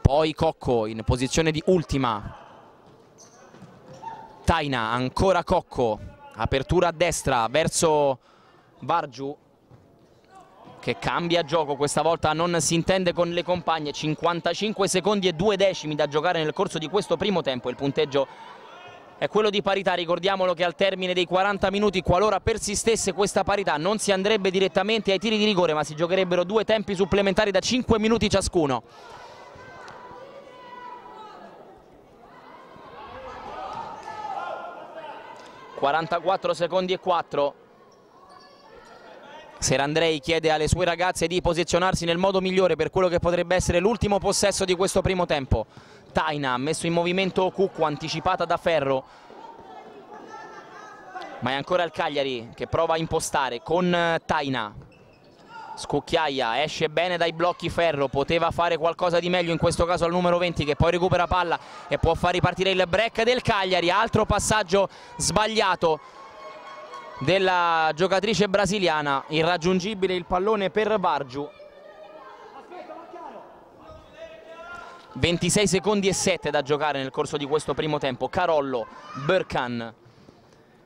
poi Cocco in posizione di ultima. Taina, ancora Cocco, apertura a destra verso Bargiu che cambia gioco, questa volta non si intende con le compagne, 55 secondi e 2 decimi da giocare nel corso di questo primo tempo, il punteggio è quello di parità, ricordiamolo che al termine dei 40 minuti qualora persistesse questa parità non si andrebbe direttamente ai tiri di rigore ma si giocherebbero due tempi supplementari da 5 minuti ciascuno. 44 secondi e 4 Serandrei chiede alle sue ragazze di posizionarsi nel modo migliore per quello che potrebbe essere l'ultimo possesso di questo primo tempo. Taina ha messo in movimento Cucco anticipata da Ferro. Ma è ancora il Cagliari che prova a impostare con Taina. Scucchiaia esce bene dai blocchi Ferro, poteva fare qualcosa di meglio in questo caso al numero 20 che poi recupera palla e può far ripartire il break del Cagliari, altro passaggio sbagliato della giocatrice brasiliana, irraggiungibile il pallone per Bargiu. 26 secondi e 7 da giocare nel corso di questo primo tempo, Carollo, Burkan,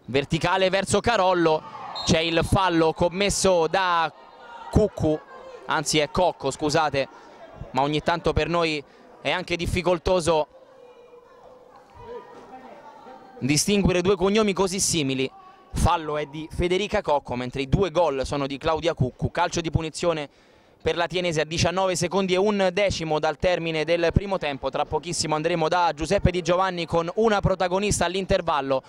verticale verso Carollo, c'è il fallo commesso da Cuccu, anzi è Cocco scusate, ma ogni tanto per noi è anche difficoltoso distinguere due cognomi così simili. Fallo è di Federica Cocco mentre i due gol sono di Claudia Cuccu, calcio di punizione per la Tienese a 19 secondi e un decimo dal termine del primo tempo, tra pochissimo andremo da Giuseppe Di Giovanni con una protagonista all'intervallo.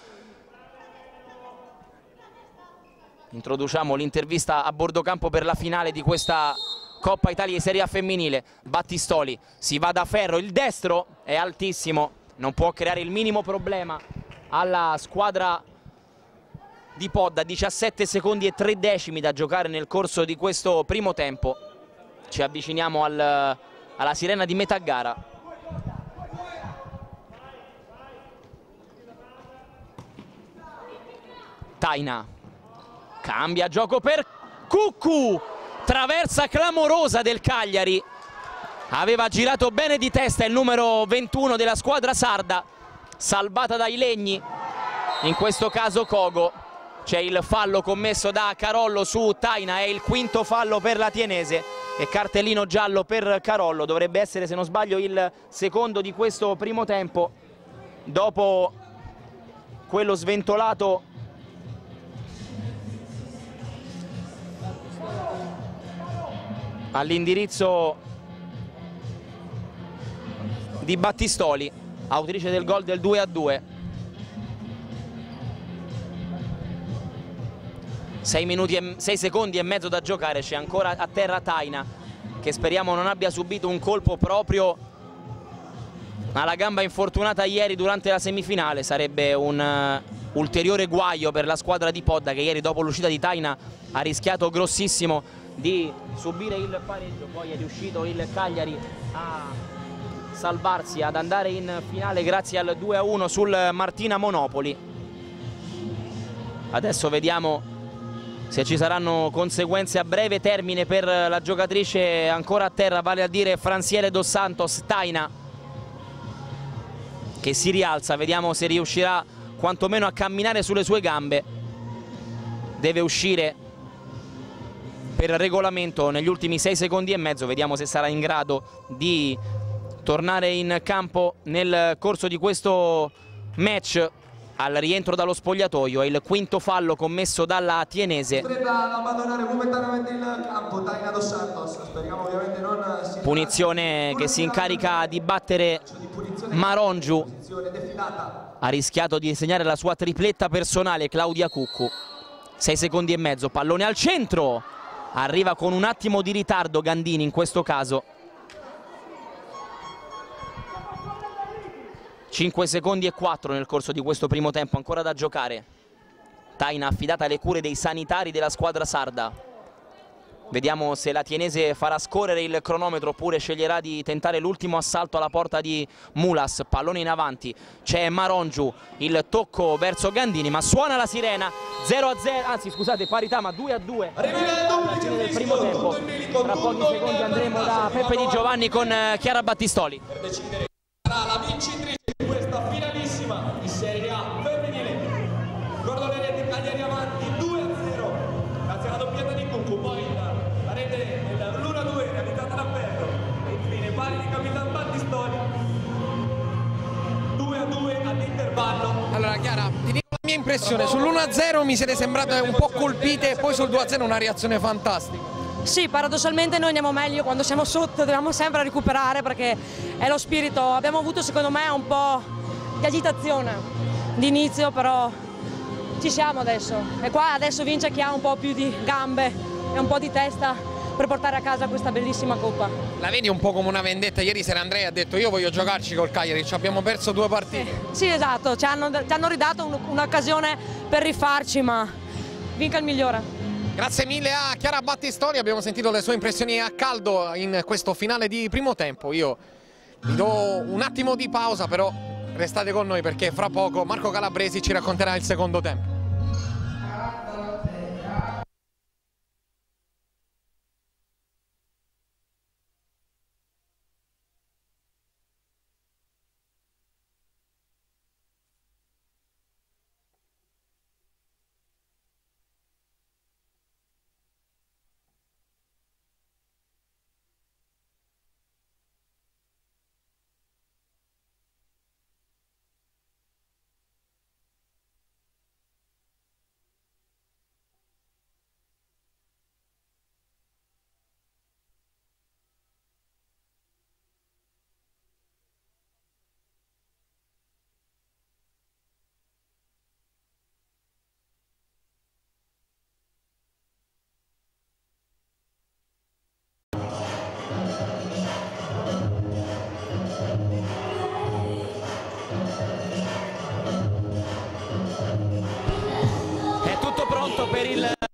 Introduciamo l'intervista a bordo campo per la finale di questa Coppa Italia Serie A femminile. Battistoli si va da ferro. Il destro è altissimo non può creare il minimo problema alla squadra di Podda 17 secondi e 3 decimi da giocare nel corso di questo primo tempo. Ci avviciniamo al, alla sirena di metà gara. Taina. Cambia gioco per Cuccu traversa clamorosa del Cagliari. Aveva girato bene di testa il numero 21 della squadra sarda salvata dai legni in questo caso Cogo c'è il fallo commesso da Carollo su Taina è il quinto fallo per la Tienese e cartellino giallo per Carollo. Dovrebbe essere se non sbaglio il secondo di questo primo tempo. Dopo quello sventolato all'indirizzo di Battistoli autrice del gol del 2 a 2 6 minuti e 6 secondi e mezzo da giocare c'è ancora a terra Taina che speriamo non abbia subito un colpo proprio alla gamba infortunata ieri durante la semifinale sarebbe un uh, ulteriore guaio per la squadra di Podda che ieri dopo l'uscita di Taina ha rischiato grossissimo di subire il pareggio, poi è riuscito il Cagliari a salvarsi, ad andare in finale grazie al 2-1 sul Martina Monopoli. Adesso vediamo se ci saranno conseguenze a breve termine per la giocatrice ancora a terra, vale a dire Franziele Dos Santos Taina che si rialza, vediamo se riuscirà quantomeno a camminare sulle sue gambe. Deve uscire per regolamento negli ultimi 6 secondi e mezzo, vediamo se sarà in grado di tornare in campo nel corso di questo match al rientro dallo spogliatoio è il quinto fallo commesso dalla Tienese punizione che si incarica di battere Marongiu. Ha rischiato di segnare la sua tripletta personale Claudia Cuccu. 6 secondi e mezzo, pallone al centro. Arriva con un attimo di ritardo Gandini in questo caso 5 secondi e 4 nel corso di questo primo tempo ancora da giocare Taina affidata alle cure dei sanitari della squadra sarda Vediamo se la Tienese farà scorrere il cronometro oppure sceglierà di tentare l'ultimo assalto alla porta di Mulas. Pallone in avanti, c'è Marongiu, il tocco verso Gandini, ma suona la sirena. 0 a 0, anzi scusate, parità, ma 2 a 2. Alla fine del primo tempo. Tra pochi secondi andremo da Peppe Di Giovanni con eh, Chiara Battistoli. Per decidere sarà la vincitrice lotta finalissima in Serie A femminile. rete Cagliari avanti 2 a 0, grazie alla doppietta di Cucco, poi la, la rete dell'1 2 realizzata da Perro e infine pari di Capitan Battistoni. 2 a 2 all'intervallo. Allora Chiara, ti dico la mia impressione, sull'1 a 0 mi siete sembrate un po' colpite e poi sul 2 a 0 una reazione fantastica. Sì, paradossalmente noi andiamo meglio quando siamo sotto, dobbiamo sempre recuperare perché è lo spirito. Abbiamo avuto secondo me un po' di agitazione d'inizio, però ci siamo adesso. E qua adesso vince chi ha un po' più di gambe e un po' di testa per portare a casa questa bellissima coppa. La vedi un po' come una vendetta? Ieri sera Andrea ha detto io voglio giocarci col Cagliari, ci abbiamo perso due partite. Sì, esatto, ci hanno, ci hanno ridato un- un'occasione per rifarci, ma vinca il migliore. Grazie mille a Chiara Battistoni, abbiamo sentito le sue impressioni a caldo in questo finale di primo tempo. Io vi do un attimo di pausa, però restate con noi perché fra poco Marco Calabresi ci racconterà il secondo tempo.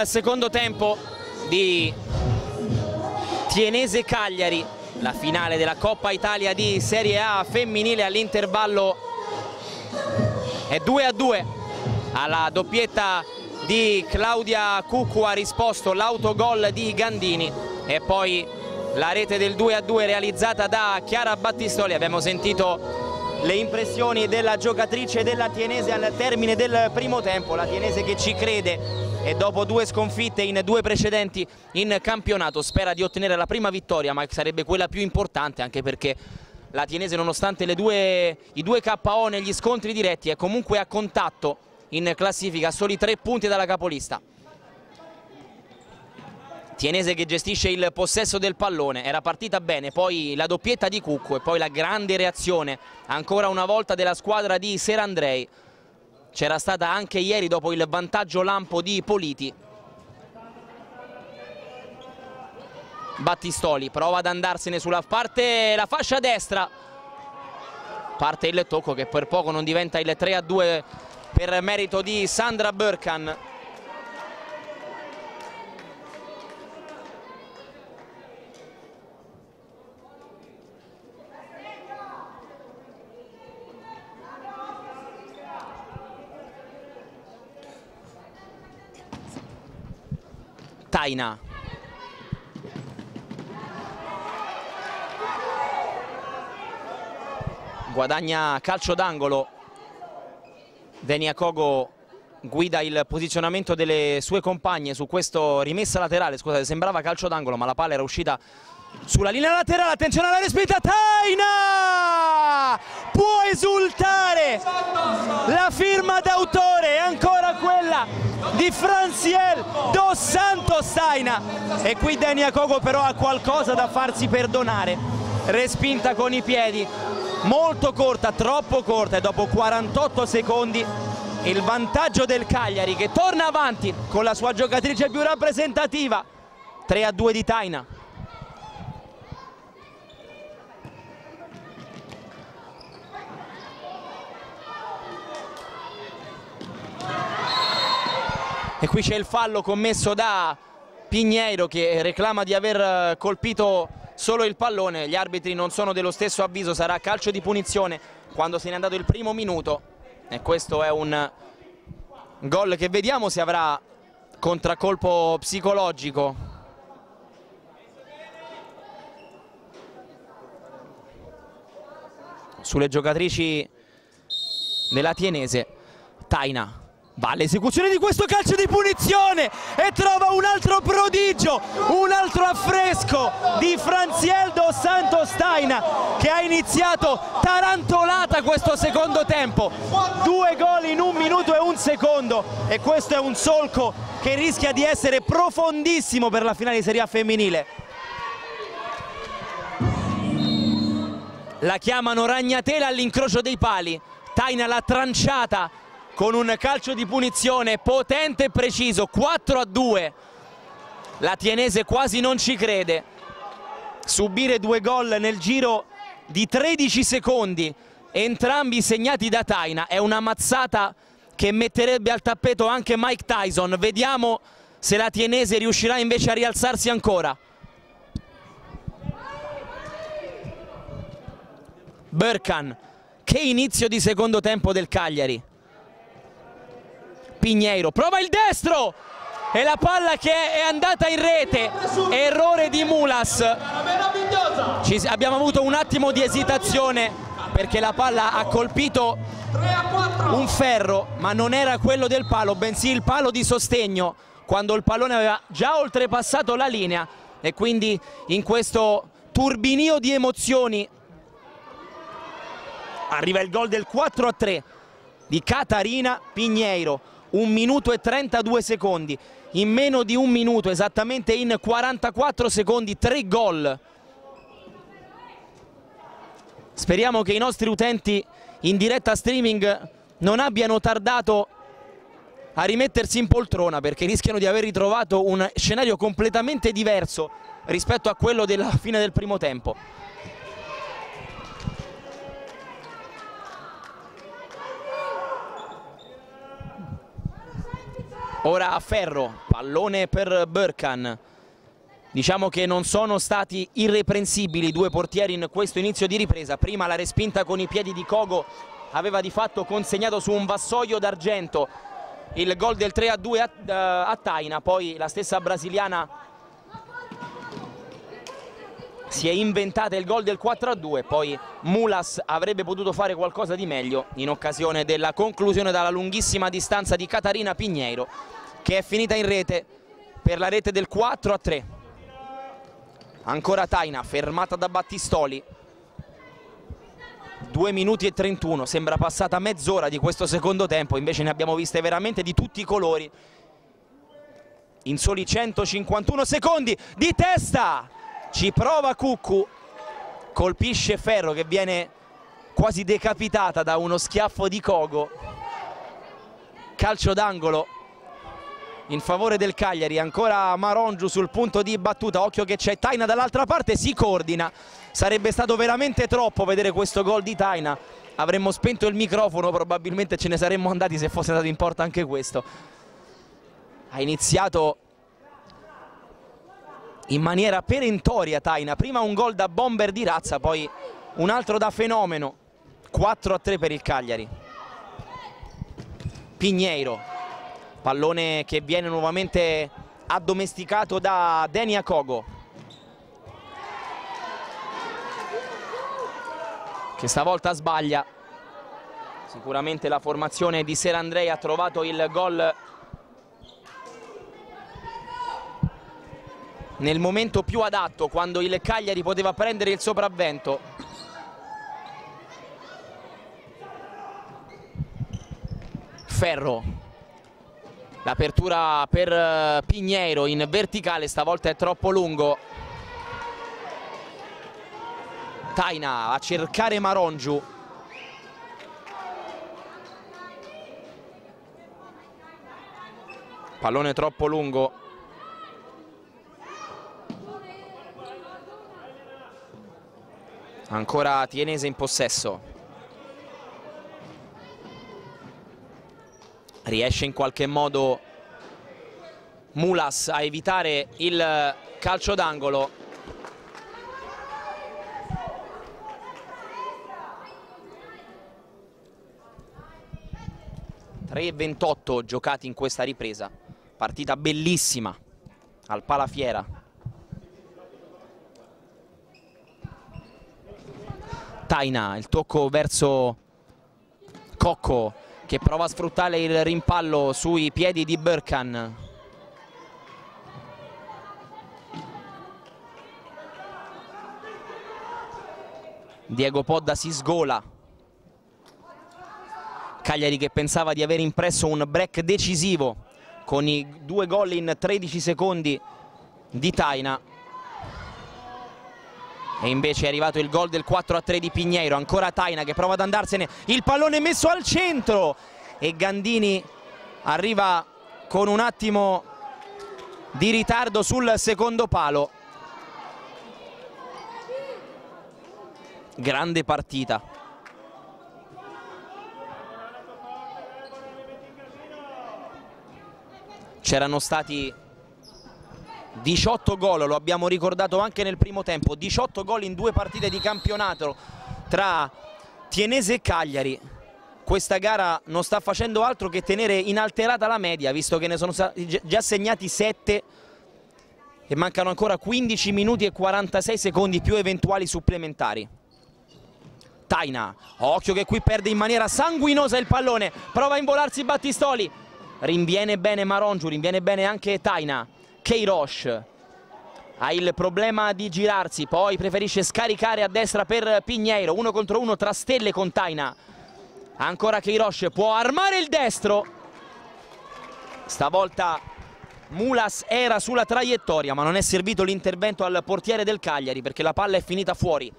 Il secondo tempo di Tienese Cagliari, la finale della Coppa Italia di Serie A femminile all'intervallo è 2 a 2 alla doppietta di Claudia Cuccu ha risposto l'autogol di Gandini e poi la rete del 2 a 2 realizzata da Chiara Battistoli abbiamo sentito le impressioni della giocatrice della Tienese al termine del primo tempo, la Tienese che ci crede e dopo due sconfitte in due precedenti in campionato spera di ottenere la prima vittoria ma sarebbe quella più importante anche perché la Tienese nonostante due, i due KO negli scontri diretti è comunque a contatto in classifica soli tre punti dalla capolista. Tienese che gestisce il possesso del pallone, era partita bene, poi la doppietta di Cucco e poi la grande reazione ancora una volta della squadra di Serandrei. C'era stata anche ieri dopo il vantaggio lampo di Politi. Battistoli prova ad andarsene sulla parte, la fascia destra. Parte il tocco che per poco non diventa il 3 a 2 per merito di Sandra Burkan. Taina. Guadagna calcio d'angolo. Denia Kogo guida il posizionamento delle sue compagne su questo rimessa laterale. Scusate, sembrava calcio d'angolo, ma la palla era uscita sulla linea laterale. Attenzione alla respinta. Taina! Può esultare! La firma d'autore è ancora quella di Franciel Dos Santos Taina. E qui Denia Kogo però ha qualcosa da farsi perdonare. Respinta con i piedi, molto corta, troppo corta e dopo 48 secondi il vantaggio del Cagliari che torna avanti con la sua giocatrice più rappresentativa. 3 a 2 di Taina. E qui c'è il fallo commesso da Pigneiro che reclama di aver colpito solo il pallone. Gli arbitri non sono dello stesso avviso, sarà calcio di punizione quando se n'è andato il primo minuto. E questo è un gol che vediamo se avrà contraccolpo psicologico. Sulle giocatrici della Tienese, Taina Va all'esecuzione di questo calcio di punizione e trova un altro prodigio, un altro affresco di Franzieldo Santos Taina che ha iniziato tarantolata questo secondo tempo. Due gol in un minuto e un secondo e questo è un solco che rischia di essere profondissimo per la finale di Serie A femminile. La chiamano ragnatela all'incrocio dei pali, Taina l'ha tranciata con un calcio di punizione potente e preciso 4 a 2 la Tienese quasi non ci crede. Subire due gol nel giro di 13 secondi entrambi segnati da Taina è una mazzata che metterebbe al tappeto anche Mike Tyson. Vediamo se la Tienese riuscirà invece a rialzarsi ancora. Burkan che inizio di secondo tempo del Cagliari Pigneiro, prova il destro! E la palla che è andata in rete, errore di Mulas. Ci, abbiamo avuto un attimo di esitazione perché la palla ha colpito un ferro, ma non era quello del palo, bensì il palo di sostegno quando il pallone aveva già oltrepassato la linea. E quindi in questo turbinio di emozioni arriva il gol del 4 a 3 di Catarina Pigneiro un minuto e 32 secondi. In meno di un minuto esattamente in 44 secondi tre gol. Speriamo che i nostri utenti in diretta streaming non abbiano tardato a rimettersi in poltrona perché rischiano di aver ritrovato un scenario completamente diverso rispetto a quello della fine del primo tempo ora a Ferro, pallone per Burkan diciamo che non sono stati irreprensibili i due portieri in questo inizio di ripresa. Prima la respinta con i piedi di Kogo aveva di fatto consegnato su un vassoio d'argento. Il gol del 3 a 2 a, a Taina poi la stessa brasiliana si è inventata il gol del 4 a 2 poi Mulas avrebbe potuto fare qualcosa di meglio in occasione della conclusione dalla lunghissima distanza di Catarina Pigneiro che è finita in rete per la rete del 4 a 3 ancora Taina fermata da Battistoli. 2 minuti e 31 sembra passata mezz'ora di questo secondo tempo invece ne abbiamo viste veramente di tutti i colori. In soli 151 secondi di testa ci prova Cuccu. Colpisce Ferro che viene quasi decapitata da uno schiaffo di Cogo. Calcio d'angolo. In favore del Cagliari. Ancora Marongiu sul punto di battuta. Occhio che c'è Taina dall'altra parte. Si coordina. Sarebbe stato veramente troppo vedere questo gol di Taina. Avremmo spento il microfono probabilmente ce ne saremmo andati se fosse andato in porta anche questo. Ha iniziato in maniera perentoria Taina, prima un gol da bomber di razza, poi un altro da fenomeno, 4 a 3 per il Cagliari. Pigneiro, pallone che viene nuovamente addomesticato da Denia Kogo. Che stavolta sbaglia, sicuramente la formazione di Serandrei ha trovato il gol nel momento più adatto quando il Cagliari poteva prendere il sopravvento. Ferro. L'apertura per eh, Pigneiro in verticale stavolta è troppo lungo. Taina a cercare Marongiu. Pallone troppo lungo ancora Tienese in possesso. Riesce in qualche modo Mulas a evitare il calcio d'angolo. E 28 giocati in questa ripresa. Partita bellissima al Palafiera Taina, il tocco verso Cocco che prova a sfruttare il rimpallo sui piedi di Burkan Diego Podda si sgola. Cagliari che pensava di aver impresso un break decisivo con i due gol in 13 secondi di Taina e invece è arrivato il gol del 4-3 di Pigneiro. Ancora Taina che prova ad andarsene. Il pallone messo al centro. E Gandini arriva con un attimo di ritardo sul secondo palo. Grande partita. C'erano stati 18 gol, lo abbiamo ricordato anche nel primo tempo, 18 gol in due partite di campionato tra Tienese e Cagliari. Questa gara non sta facendo altro che tenere inalterata la media, visto che ne sono già segnati 7 e mancano ancora 15 minuti e 46 secondi più eventuali supplementari. Taina, occhio che qui perde in maniera sanguinosa il pallone, prova a involarsi Battistoli, rinviene bene Marongiu, rinviene bene anche Taina. Keirosh ha il problema di girarsi, poi preferisce scaricare a destra per Pigneiro, uno contro uno tra stelle con Taina. Ancora Keirosh può armare il destro. Stavolta Mulas era sulla traiettoria, ma non è servito l'intervento al portiere del Cagliari perché la palla è finita fuori.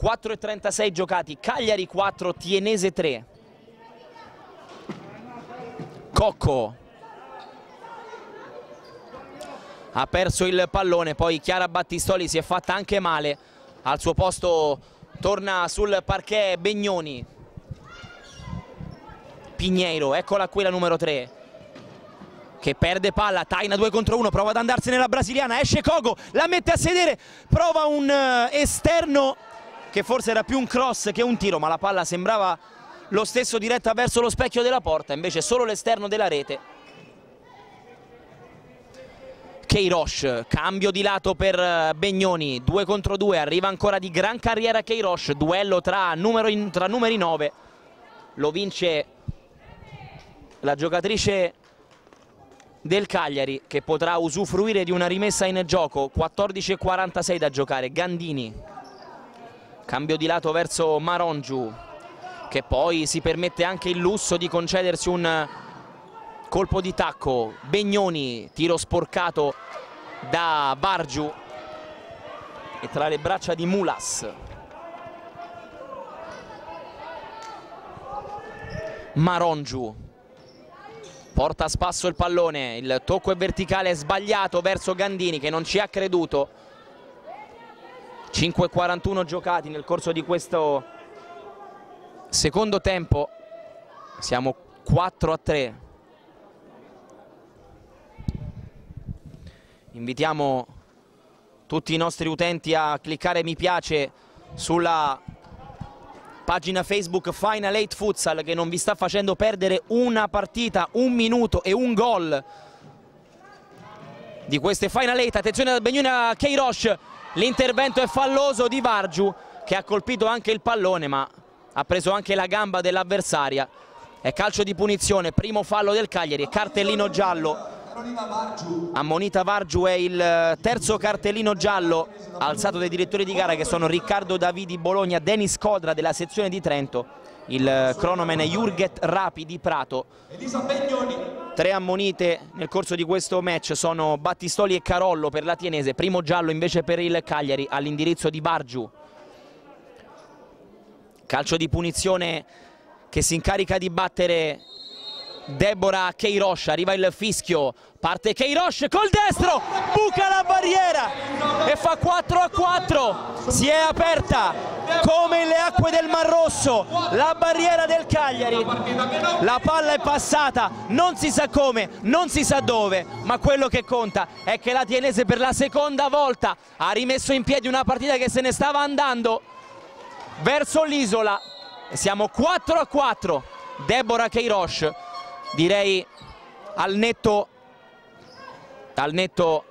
4.36 giocati, Cagliari 4, Tienese 3. Cocco ha perso il pallone, poi Chiara Battistoli si è fatta anche male, al suo posto torna sul parquet Begnoni. Pigneiro, eccola qui la numero 3 che perde palla, Taina 2 contro 1, prova ad andarsene la brasiliana, esce Kogo, la mette a sedere, prova un uh, esterno che forse era più un cross che un tiro, ma la palla sembrava lo stesso diretta verso lo specchio della porta, invece solo l'esterno della rete. Keirosh, cambio di lato per eh, Begnoni, 2 contro 2, arriva ancora di gran carriera Keirosh, duello tra, in, tra numeri 9, lo vince la giocatrice del Cagliari che potrà usufruire di una rimessa in gioco, 14.46 da giocare, Gandini, cambio di lato verso Marongiu, che poi si permette anche il lusso di concedersi un colpo di tacco Begnoni, tiro sporcato da Bargiu. E tra le braccia di Mulas. Marongiu. Porta a spasso il pallone. Il tocco è verticale sbagliato verso Gandini che non ci ha creduto. 5.41 giocati nel corso di questo secondo tempo. Siamo 4 a 3 invitiamo tutti i nostri utenti a cliccare mi piace sulla pagina Facebook Final 8 Futsal che non vi sta facendo perdere una partita, un minuto e un gol di queste Final 8 attenzione da Begnone a Keirosh l'intervento è falloso di Vargiu che ha colpito anche il pallone ma ha preso anche la gamba dell'avversaria. È calcio di punizione, primo fallo del Cagliari cartellino giallo ammonita Vargiu. È il terzo cartellino giallo alzato dai direttori di gara che sono Riccardo Davidi Bologna, Denis Codra della sezione di Trento il cronomen è Jurget Rapi di Prato. Tre ammonite nel corso di questo match sono Battistoli e Carollo per la Tienese primo giallo invece per il Cagliari all'indirizzo di Vargiu. Calcio di punizione che si incarica di battere Deborah Keirosh, arriva il fischio, parte Keirosh col destro, buca la barriera e fa 4 a 4, si è aperta come le acque del Mar Rosso la barriera del Cagliari, la palla è passata, non si sa come, non si sa dove, ma quello che conta è che la Tienese per la seconda volta ha rimesso in piedi una partita che se ne stava andando verso l'isola. Siamo 4 a 4 Deborah Keirosh direi al netto, al netto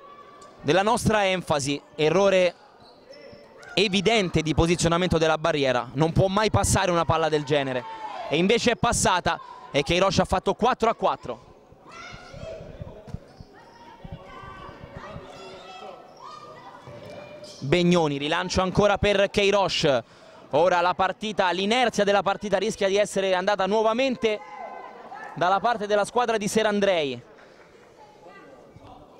della nostra enfasi errore evidente di posizionamento della barriera non può mai passare una palla del genere e invece è passata e Keirosh ha fatto 4 a 4. Begnoni, rilancio ancora per Keirosh. Ora la partita, l'inerzia della partita rischia di essere andata nuovamente dalla parte della squadra di Serandrei.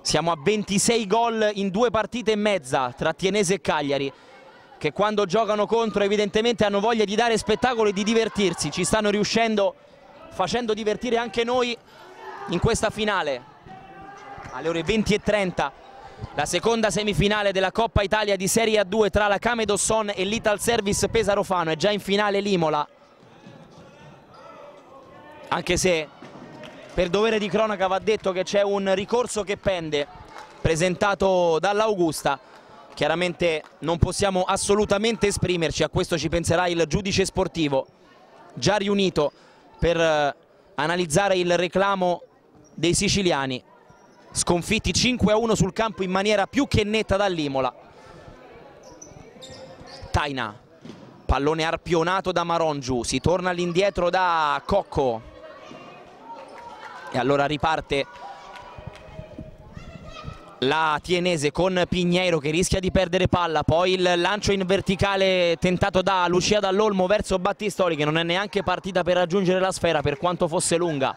Siamo a 26 gol in due partite e mezza tra Tienese e Cagliari che quando giocano contro evidentemente hanno voglia di dare spettacolo e di divertirsi. Ci stanno riuscendo facendo divertire anche noi in questa finale. Alle ore 20 e 30 la seconda semifinale della Coppa Italia di Serie A2 tra la Camedosson e l'Ital Service Pesarofano. È già in finale Limola. Anche se per dovere di cronaca va detto che c'è un ricorso che pende presentato dall'Augusta. Chiaramente non possiamo assolutamente esprimerci a questo ci penserà il giudice sportivo già riunito per eh, analizzare il reclamo dei siciliani. Sconfitti 5-1 sul campo in maniera più che netta dall'Imola. Taina pallone arpionato da Marongiu si torna all'indietro da Cocco e allora riparte la Tienese con Pigneiro che rischia di perdere palla. Poi il lancio in verticale tentato da Lucia Dall'Olmo verso Battistoli che non è neanche partita per raggiungere la sfera per quanto fosse lunga.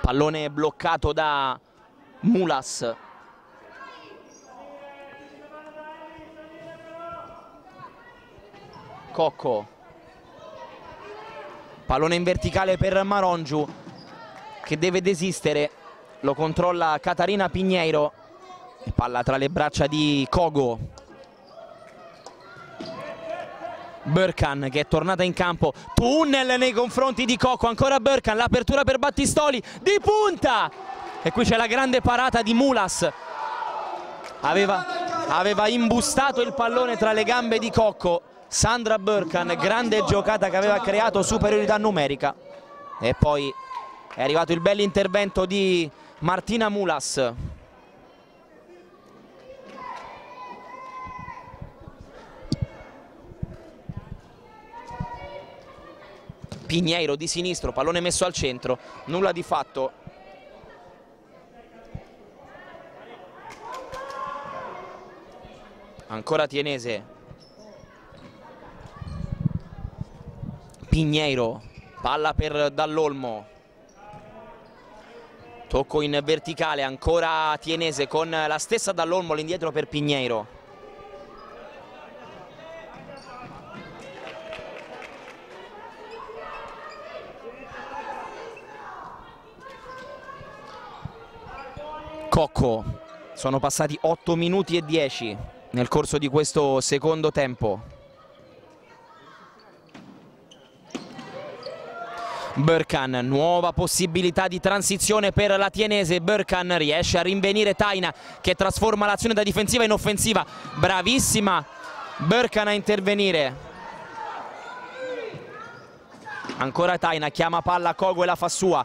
Pallone bloccato da Mulas Cocco. Pallone in verticale per Marongiu che deve desistere. Lo controlla Catarina Pigneiro. E palla tra le braccia di Kogo. Burkan che è tornata in campo. Tunnel nei confronti di Cocco. Ancora Burkan l'apertura per Battistoli. Di punta! E qui c'è la grande parata di Mulas. Aveva, aveva imbustato il pallone tra le gambe di Cocco Sandra Burkan, grande giocata che aveva creato superiorità numerica. E poi è arrivato il bel intervento di Martina Mulas. Pigneiro di sinistro, pallone messo al centro, nulla di fatto. Ancora Tienese Pigneiro palla per Dall'Olmo. Tocco in verticale ancora Tienese con la stessa Dall'Olmo l'indietro per Pigneiro Cocco. Sono passati 8 minuti e 10 nel corso di questo secondo tempo Burkan, nuova possibilità di transizione per la Tienese, Burkan riesce a rinvenire Taina che trasforma l'azione da difensiva in offensiva, bravissima Burkan a intervenire. Ancora Taina, chiama palla Kogo e la fa sua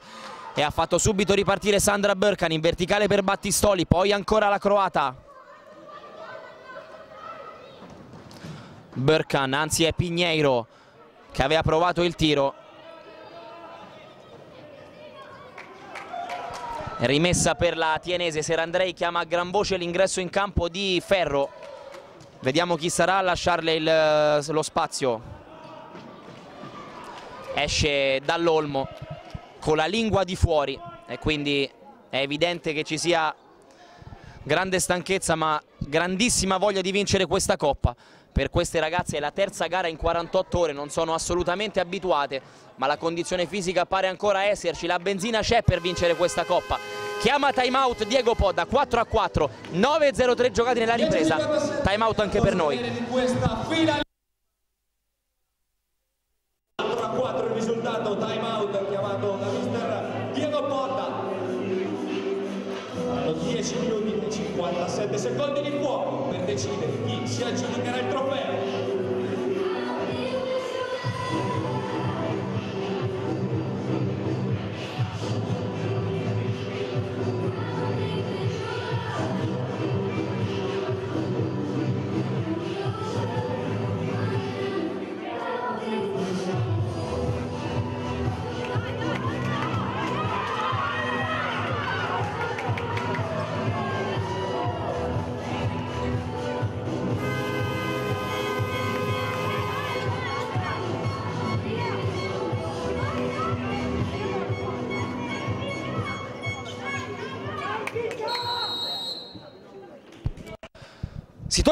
e ha fatto subito ripartire Sandra Burkan in verticale per Battistoli, poi ancora la croata. Burkan, anzi è Pigneiro che aveva provato il tiro rimessa per la Tienese Serandrei chiama a gran voce l'ingresso in campo di Ferro. Vediamo chi sarà a lasciarle il, lo spazio. Esce dall'Olmo con la lingua di fuori. E quindi è evidente che ci sia grande stanchezza ma grandissima voglia di vincere questa Coppa per queste ragazze è la terza gara in 48 ore, non sono assolutamente abituate, ma la condizione fisica pare ancora esserci, la benzina c'è per vincere questa Coppa. Chiama timeout Diego Podda, 4 a 4, 9-0-3 giocati nella ripresa, timeout anche per noi. 4 a 4 il risultato, timeout chiamato da mister Diego. Hanno 10 minuti e 57 secondi di fuoco per decidere chi si aggiudicherà il trofeo.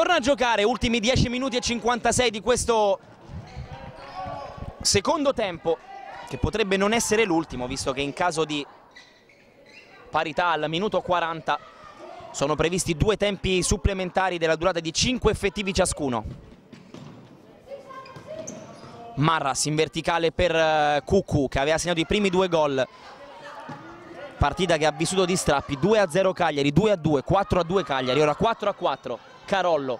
Torna a giocare, ultimi 10 minuti e 56 di questo secondo tempo, che potrebbe non essere l'ultimo, visto che in caso di parità al minuto 40 sono previsti due tempi supplementari della durata di 5 effettivi ciascuno. Marras in verticale per Cucù che aveva segnato i primi due gol partita che ha vissuto di strappi 2 a 0 Cagliari 2 a 2 4 a 2 Cagliari ora 4 a 4 Carollo.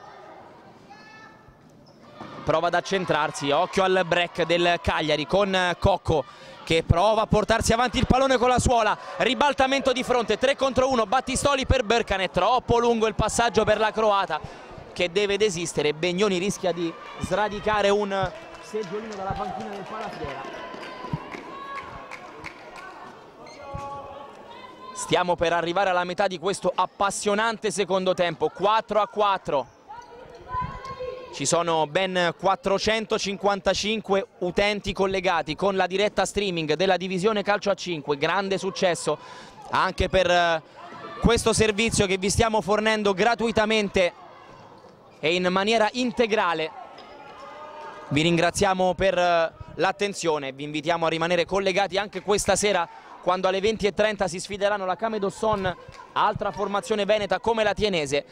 Prova ad accentrarsi occhio al break del Cagliari con Cocco che prova a portarsi avanti il pallone con la suola. Ribaltamento di fronte 3 contro 1 Battistoli per Berkan è troppo lungo il passaggio per la croata che deve desistere. Begnoni rischia di sradicare un seggiolino dalla panchina del Palafiera Stiamo per arrivare alla metà di questo appassionante secondo tempo, 4 a 4. Ci sono ben 455 utenti collegati con la diretta streaming della divisione calcio a 5, grande successo anche per eh, questo servizio che vi stiamo fornendo gratuitamente e in maniera integrale. Vi ringraziamo per eh, l'attenzione, vi invitiamo a rimanere collegati anche questa sera quando alle 20.30 si sfideranno la Camedosson, altra formazione veneta come la Tienese.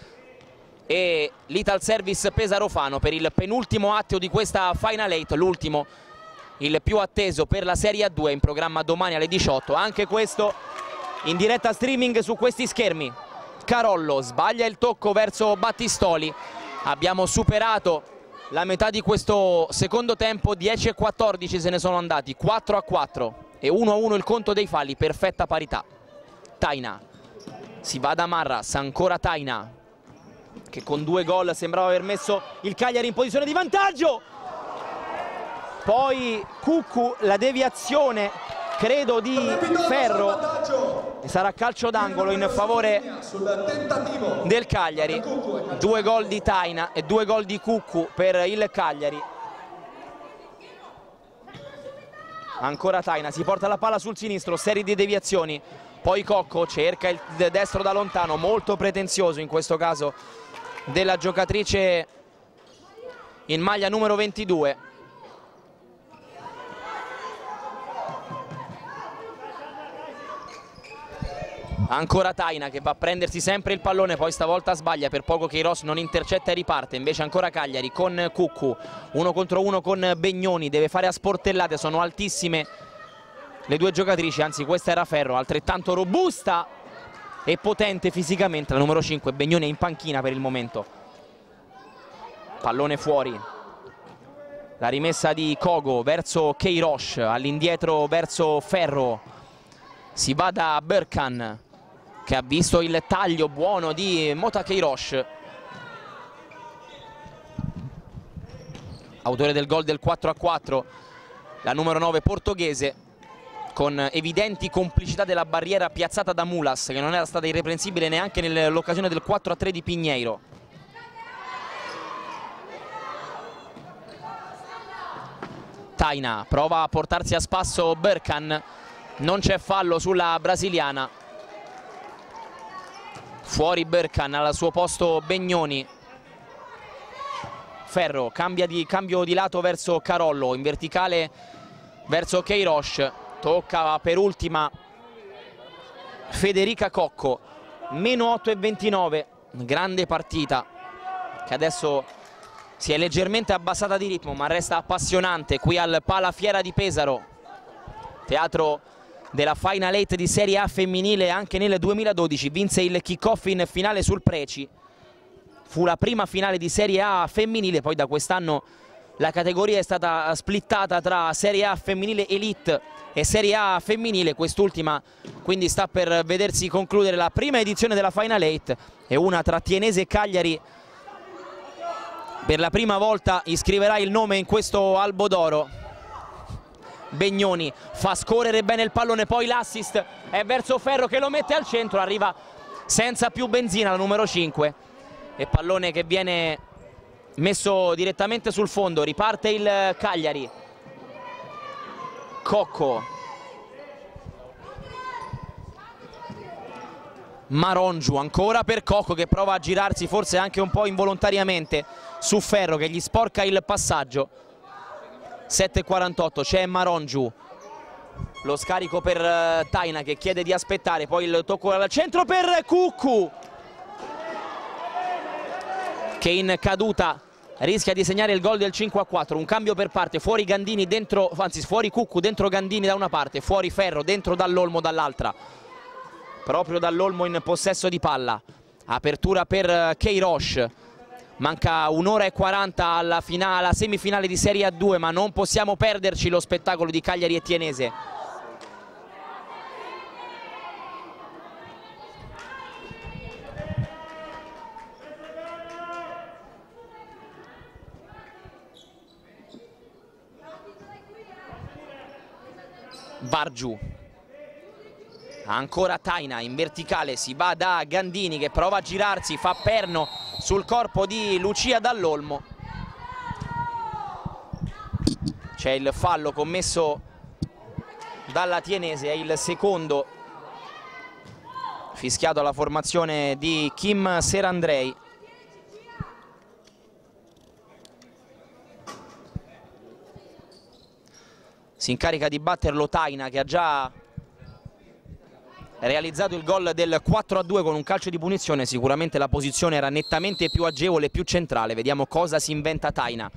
E l'Ital Service Pesarofano per il penultimo atteo di questa Final 8, l'ultimo, il più atteso per la Serie A2 in programma domani alle 18, anche questo in diretta streaming su questi schermi. Carollo sbaglia il tocco verso Battistoli, abbiamo superato la metà di questo secondo tempo, 10 e 14 se ne sono andati, 4 a 4 e 1-1 il conto dei falli, perfetta parità. Taina, si va da Marras, ancora Taina, che con due gol sembrava aver messo il Cagliari in posizione di vantaggio. Poi Cuccu, la deviazione, credo di Ferro, e sarà calcio d'angolo in favore del Cagliari. Due gol di Taina e due gol di Cuccu per il Cagliari. Ancora Taina, si porta la palla sul sinistro, serie di deviazioni, poi Cocco cerca il destro da lontano, molto pretenzioso in questo caso della giocatrice in maglia numero 22. Ancora Taina che va a prendersi sempre il pallone poi stavolta sbaglia per poco che Ross non intercetta e riparte. Invece ancora Cagliari con Cuccu uno contro uno con Begnoni deve fare a sportellate sono altissime le due giocatrici anzi questa era Ferro altrettanto robusta e potente fisicamente la numero 5 Begnoni è in panchina per il momento. Pallone fuori. La rimessa di Kogo verso Keirosh all'indietro verso Ferro si va da Berkan che ha visto il taglio buono di Mota Keirosh autore del gol del 4 a 4 la numero 9 portoghese con evidenti complicità della barriera piazzata da Mulas che non era stata irreprensibile neanche nell'occasione del 4 a 3 di Pigneiro Taina prova a portarsi a spasso Berkan non c'è fallo sulla brasiliana. Fuori Berkan al suo posto Begnoni. Ferro cambia di, cambio di lato verso Carollo in verticale verso Keirosh tocca per ultima Federica Cocco. Meno 8 e 29 grande partita che adesso si è leggermente abbassata di ritmo ma resta appassionante qui al Palafiera di Pesaro. Teatro della Final 8 di Serie A femminile anche nel 2012 vinse il kick-off in finale sul Preci. Fu la prima finale di Serie A femminile poi da quest'anno la categoria è stata splittata tra Serie A femminile Elite e Serie A femminile. Quest'ultima quindi sta per vedersi concludere la prima edizione della Final 8 e una tra Tienese e Cagliari. Per la prima volta iscriverà il nome in questo albo d'oro Begnoni fa scorrere bene il pallone poi l'assist è verso Ferro che lo mette al centro arriva senza più benzina la numero 5 e pallone che viene messo direttamente sul fondo riparte il Cagliari. Cocco. Marongiu ancora per Cocco che prova a girarsi forse anche un po' involontariamente su Ferro che gli sporca il passaggio 7.48 c'è Marongiu lo scarico per uh, Taina che chiede di aspettare poi il tocco al centro per Cuccu. Che in caduta rischia di segnare il gol del 5 4 un cambio per parte fuori Gandini dentro anzi fuori Cuccu dentro Gandini da una parte fuori Ferro dentro dall'Olmo dall'altra. Proprio dall'Olmo in possesso di palla. Apertura per Keirosh manca un'ora e 40 alla, finale, alla semifinale di Serie A2 ma non possiamo perderci lo spettacolo di Cagliari e Tienese. Bargiù ancora Taina in verticale si va da Gandini che prova a girarsi fa perno sul corpo di Lucia Dall'Olmo. C'è il fallo commesso dalla Tienese è il secondo fischiato alla formazione di Kim Serandrei. Si incarica di batterlo Taina che ha già realizzato il gol del 4 a 2 con un calcio di punizione. Sicuramente la posizione era nettamente più agevole e più centrale. Vediamo cosa si inventa Taina.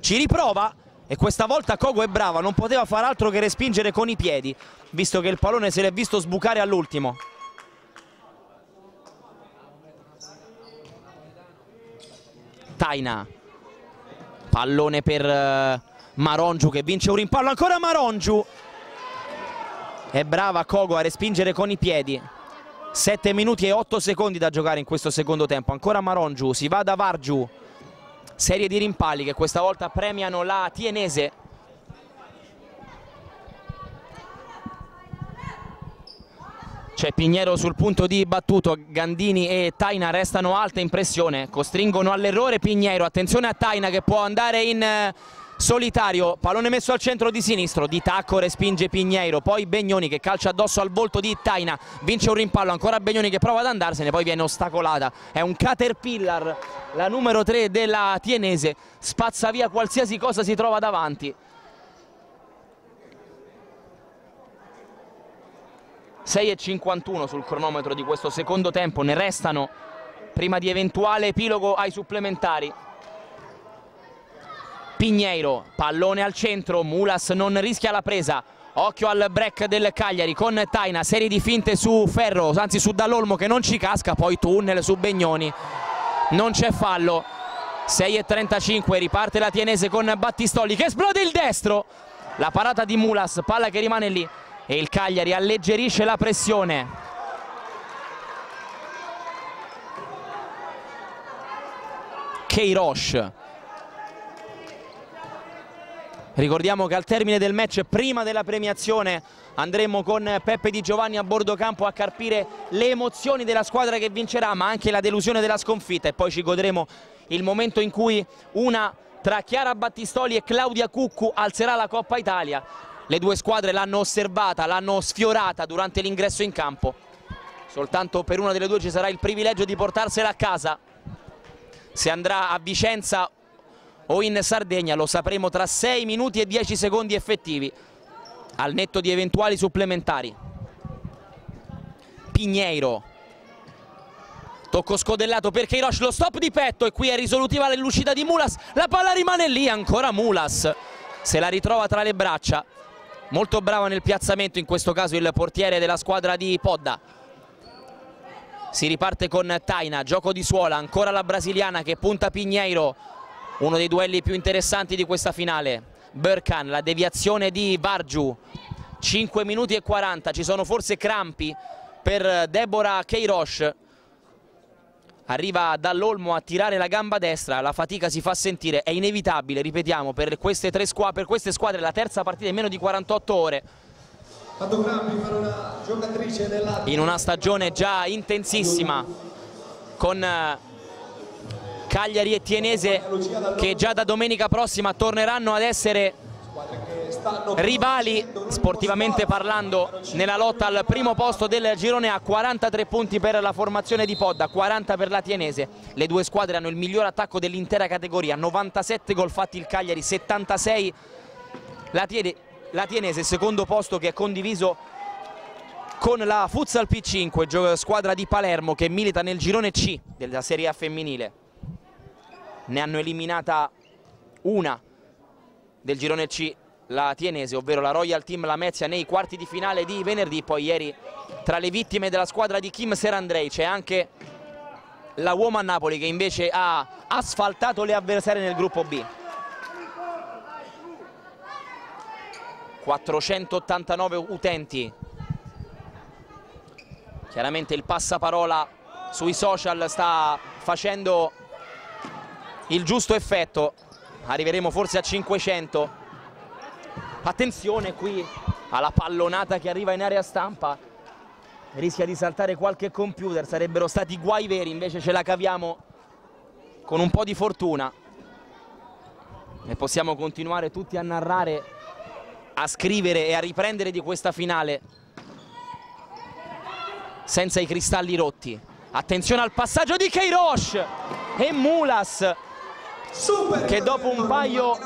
Ci riprova e questa volta Kogo è brava non poteva far altro che respingere con i piedi visto che il pallone se l'è visto sbucare all'ultimo. Taina. Pallone per eh, Marongiu che vince un rimpallo. Ancora Marongiu è brava Kogo a respingere con i piedi. 7 minuti e 8 secondi da giocare in questo secondo tempo. Ancora Marongiu, si va da Vargiu. Serie di rimpalli che questa volta premiano la Tienese. C'è Pignero sul punto di battuto. Gandini e Taina restano alta in pressione. Costringono all'errore Pignero attenzione a Taina che può andare in eh, solitario, pallone messo al centro di sinistro, di tacco respinge Pigneiro, poi Begnoni che calcia addosso al volto di Taina, vince un rimpallo, ancora Begnoni che prova ad andarsene, poi viene ostacolata, è un caterpillar, la numero 3 della Tienese, spazza via qualsiasi cosa si trova davanti. e 51 sul cronometro di questo secondo tempo, ne restano prima di eventuale epilogo ai supplementari. Pigneiro, pallone al centro, Mulas non rischia la presa, occhio al break del Cagliari con Taina, serie di finte su Ferro, anzi su Dall'Olmo che non ci casca, poi tunnel su Begnoni, non c'è fallo, 6.35 riparte la Tienese con Battistoli che esplode il destro, la parata di Mulas, palla che rimane lì. E il Cagliari alleggerisce la pressione. Keirosh Ricordiamo che al termine del match, prima della premiazione, andremo con Peppe Di Giovanni a bordo campo a carpire le emozioni della squadra che vincerà, ma anche la delusione della sconfitta e poi ci godremo il momento in cui una tra Chiara Battistoli e Claudia Cuccu alzerà la Coppa Italia. Le due squadre l'hanno osservata, l'hanno sfiorata durante l'ingresso in campo. Soltanto per una delle due ci sarà il privilegio di portarsela a casa. Se andrà a Vicenza o in Sardegna lo sapremo tra 6 minuti e 10 secondi effettivi. Al netto di eventuali supplementari. Pigneiro tocco scodellato per Keirosh lo stop di petto e qui è risolutiva l'uscita di Mulas. La palla rimane lì ancora Mulas. Se la ritrova tra le braccia. Molto bravo nel piazzamento in questo caso il portiere della squadra di Podda. Si riparte con Taina, gioco di suola, ancora la brasiliana che punta Pigneiro uno dei duelli più interessanti di questa finale. Burkan, la deviazione di Vargiu 5 minuti e 40 ci sono forse crampi per Deborah Keirosh arriva dall'Olmo a tirare la gamba destra la fatica si fa sentire, è inevitabile ripetiamo per queste, tre squadre, per queste squadre la terza partita in meno di 48 ore. In una stagione già intensissima con Cagliari e Tienese che già da domenica prossima torneranno ad essere rivali sportivamente parlando nella lotta al primo posto del girone a 43 punti per la formazione di Podda 40 per la Tienese. Le due squadre hanno il miglior attacco dell'intera categoria 97 gol fatti il Cagliari 76 la, Tiene, la Tienese secondo posto che è condiviso con la Futsal P5 squadra di Palermo che milita nel girone C della Serie A femminile ne hanno eliminata una del girone C la Tienese, ovvero la Royal Team Lamezia nei quarti di finale di venerdì, poi ieri tra le vittime della squadra di Kim Serandrei c'è anche la Woman Napoli che invece ha asfaltato le avversarie nel gruppo B. 489 utenti, chiaramente il passaparola sui social sta facendo il giusto effetto, arriveremo forse a 500 attenzione qui alla pallonata che arriva in area stampa. Rischia di saltare qualche computer. Sarebbero stati guai veri invece ce la caviamo con un po' di fortuna. E possiamo continuare tutti a narrare a scrivere e a riprendere di questa finale senza i cristalli rotti. Attenzione al passaggio di Keirosh e Mulas che dopo un paio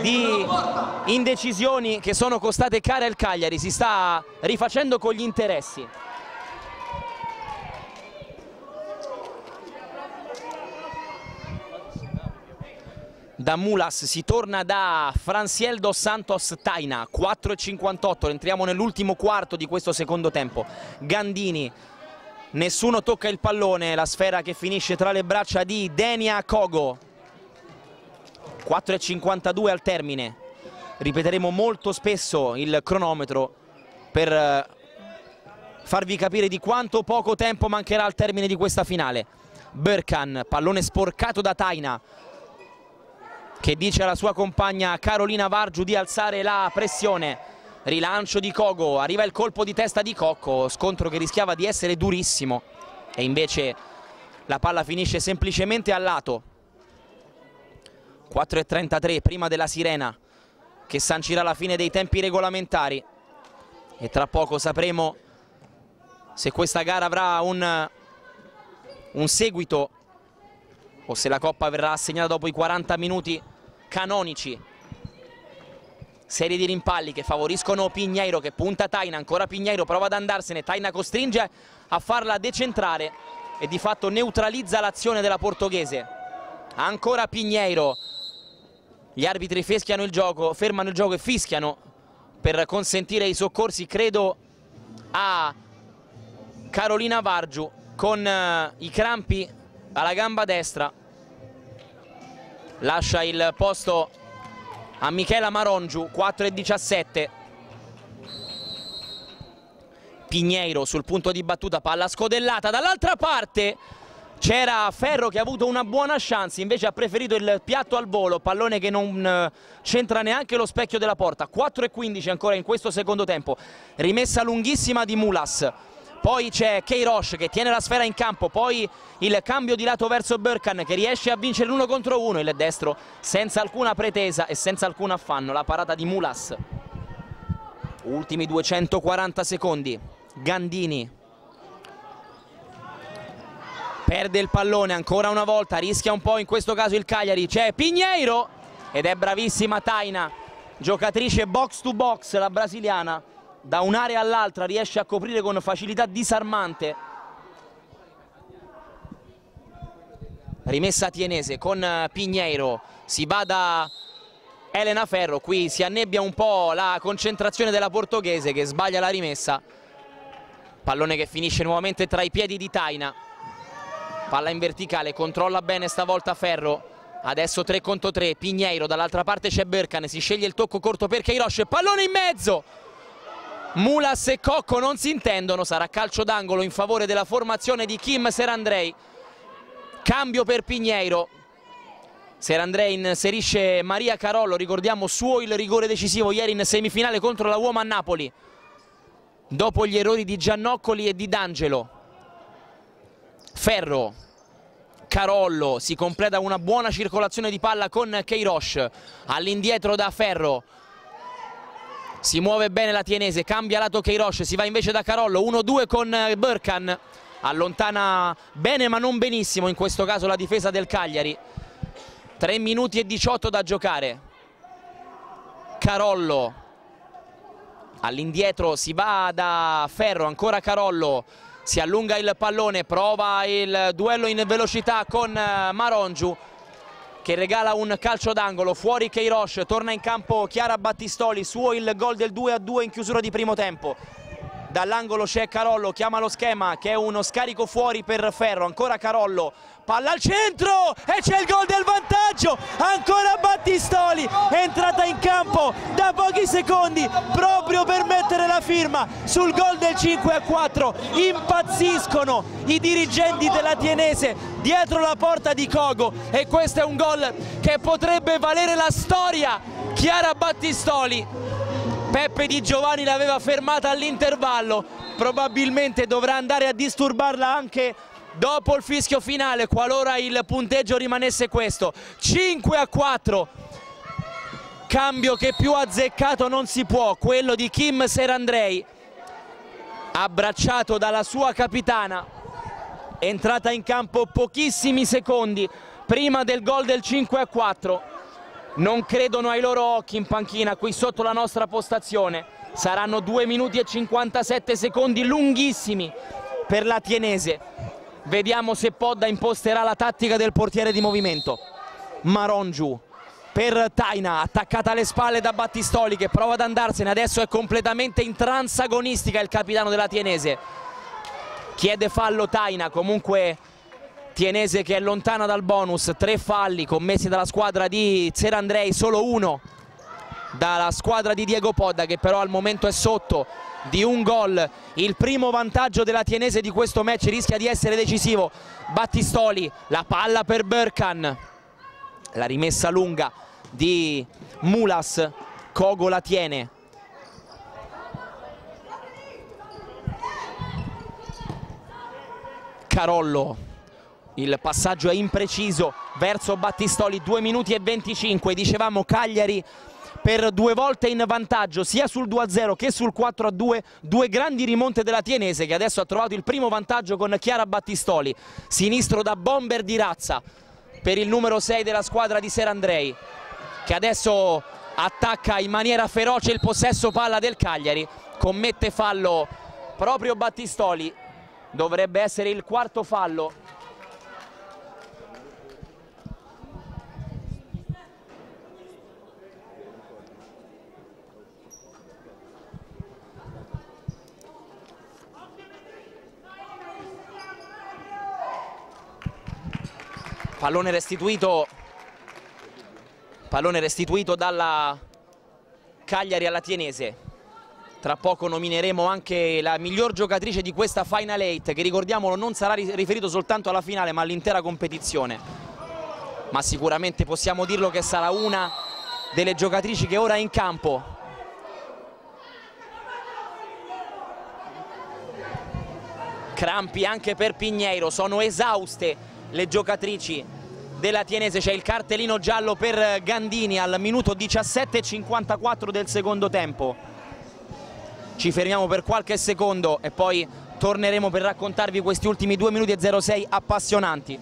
di indecisioni che sono costate care al Cagliari si sta rifacendo con gli interessi. Da Mulas si torna da Franciel dos Santos Taina, 4.58, entriamo nell'ultimo quarto di questo secondo tempo. Gandini, nessuno tocca il pallone, la sfera che finisce tra le braccia di Denia Kogo. 4.52 al termine. Ripeteremo molto spesso il cronometro per eh, farvi capire di quanto poco tempo mancherà al termine di questa finale. Berkan, pallone sporcato da Taina che dice alla sua compagna Carolina Vargiu di alzare la pressione. Rilancio di Kogo, arriva il colpo di testa di Cocco scontro che rischiava di essere durissimo. E invece la palla finisce semplicemente a lato 4.33 prima della sirena che sancirà la fine dei tempi regolamentari. E tra poco sapremo se questa gara avrà un, un seguito o se la Coppa verrà assegnata dopo i 40 minuti canonici. Serie di rimpalli che favoriscono Pigneiro che punta Taina, ancora Pigneiro prova ad andarsene, Taina costringe a farla decentrare e di fatto neutralizza l'azione della portoghese. Ancora Pigneiro gli arbitri fischiano il gioco, fermano il gioco e fischiano per consentire i soccorsi, credo, a Carolina Vargiu con uh, i crampi alla gamba destra. Lascia il posto a Michela Marongiu, 4 e 17. Pigneiro sul punto di battuta, palla scodellata dall'altra parte c'era Ferro che ha avuto una buona chance, invece ha preferito il piatto al volo, pallone che non eh, c'entra neanche lo specchio della porta. 4 e 15 ancora in questo secondo tempo. Rimessa lunghissima di Mulas. Poi c'è Keirosh che tiene la sfera in campo, poi il cambio di lato verso Burkan che riesce a vincere l'uno contro uno, il destro senza alcuna pretesa e senza alcun affanno, la parata di Mulas. Ultimi 240 secondi, Gandini perde il pallone ancora una volta, rischia un po' in questo caso il Cagliari, c'è Pigneiro ed è bravissima Taina, giocatrice box to box la brasiliana, da un'area all'altra riesce a coprire con facilità disarmante. Rimessa tienese con Pigneiro, si va da Elena Ferro, qui si annebbia un po' la concentrazione della portoghese che sbaglia la rimessa. Pallone che finisce nuovamente tra i piedi di Taina palla in verticale, controlla bene stavolta Ferro. Adesso 3 contro 3, Pigneiro dall'altra parte c'è Berkan, si sceglie il tocco corto per Keirosh, pallone in mezzo. Mulas e Cocco non si intendono, sarà calcio d'angolo in favore della formazione di Kim Serandrei. Cambio per Pigneiro. Serandrei inserisce Maria Carollo, ricordiamo suo il rigore decisivo ieri in semifinale contro la Uomo a Napoli. Dopo gli errori di Giannoccoli e di D'Angelo Ferro, Carollo, si completa una buona circolazione di palla con Keirosh, all'indietro da Ferro, si muove bene la Tienese, cambia lato Keirosh, si va invece da Carollo, 1-2 con Burkan, allontana bene ma non benissimo in questo caso la difesa del Cagliari, 3 minuti e 18 da giocare, Carollo, all'indietro si va da Ferro, ancora Carollo, si allunga il pallone, prova il duello in velocità con eh, Marongiu, che regala un calcio d'angolo, fuori Keirosh, torna in campo Chiara Battistoli, suo il gol del 2-2 in chiusura di primo tempo. Dall'angolo c'è Carollo, chiama lo schema che è uno scarico fuori per Ferro, ancora Carollo, palla al centro e c'è il gol del vantaggio. Ancora Battistoli entrata in campo da pochi secondi proprio per mettere la firma sul gol del 5 a 4 impazziscono i dirigenti della Tienese dietro la porta di Cogo e questo è un gol che potrebbe valere la storia. Chiara Battistoli Peppe Di Giovanni l'aveva fermata all'intervallo. Probabilmente dovrà andare a disturbarla anche dopo il fischio finale qualora il punteggio rimanesse questo. 5 a 4 cambio che più azzeccato non si può quello di Kim Serandrei. Abbracciato dalla sua capitana. Entrata in campo pochissimi secondi prima del gol del 5 a 4 non credono ai loro occhi in panchina qui sotto la nostra postazione saranno 2 minuti e 57 secondi lunghissimi per la Tienese Vediamo se Podda imposterà la tattica del portiere di movimento. Marongiu per Taina, attaccata alle spalle da Battistoli che prova ad andarsene, adesso è completamente in trans agonistica il capitano della Tienese. Chiede fallo Taina, comunque Tienese che è lontana dal bonus, tre falli commessi dalla squadra di Zerandrei, solo uno dalla squadra di Diego Podda che però al momento è sotto di un gol. Il primo vantaggio della Tienese di questo match rischia di essere decisivo. Battistoli, la palla per Berkan. La rimessa lunga di Mulas Cogo la tiene. Carollo il passaggio è impreciso verso Battistoli 2 minuti e 25 dicevamo Cagliari per due volte in vantaggio sia sul 2-0 che sul 4-2 due. Grandi rimonte della Tienese che adesso ha trovato il primo vantaggio con Chiara Battistoli. Sinistro da bomber di razza per il numero 6 della squadra di Serandrei che adesso attacca in maniera feroce il possesso palla del Cagliari. Commette fallo proprio Battistoli. Dovrebbe essere il quarto fallo pallone restituito. Pallone restituito dalla Cagliari alla Tienese. Tra poco nomineremo anche la miglior giocatrice di questa Final 8 che ricordiamolo non sarà riferito soltanto alla finale ma all'intera competizione. Ma sicuramente possiamo dirlo che sarà una delle giocatrici che ora è in campo. Crampi anche per Pigneiro sono esauste le giocatrici della Tienese. C'è il cartellino giallo per Gandini al minuto 17.54 del secondo tempo. Ci fermiamo per qualche secondo e poi torneremo per raccontarvi questi ultimi 2 minuti e 06 appassionanti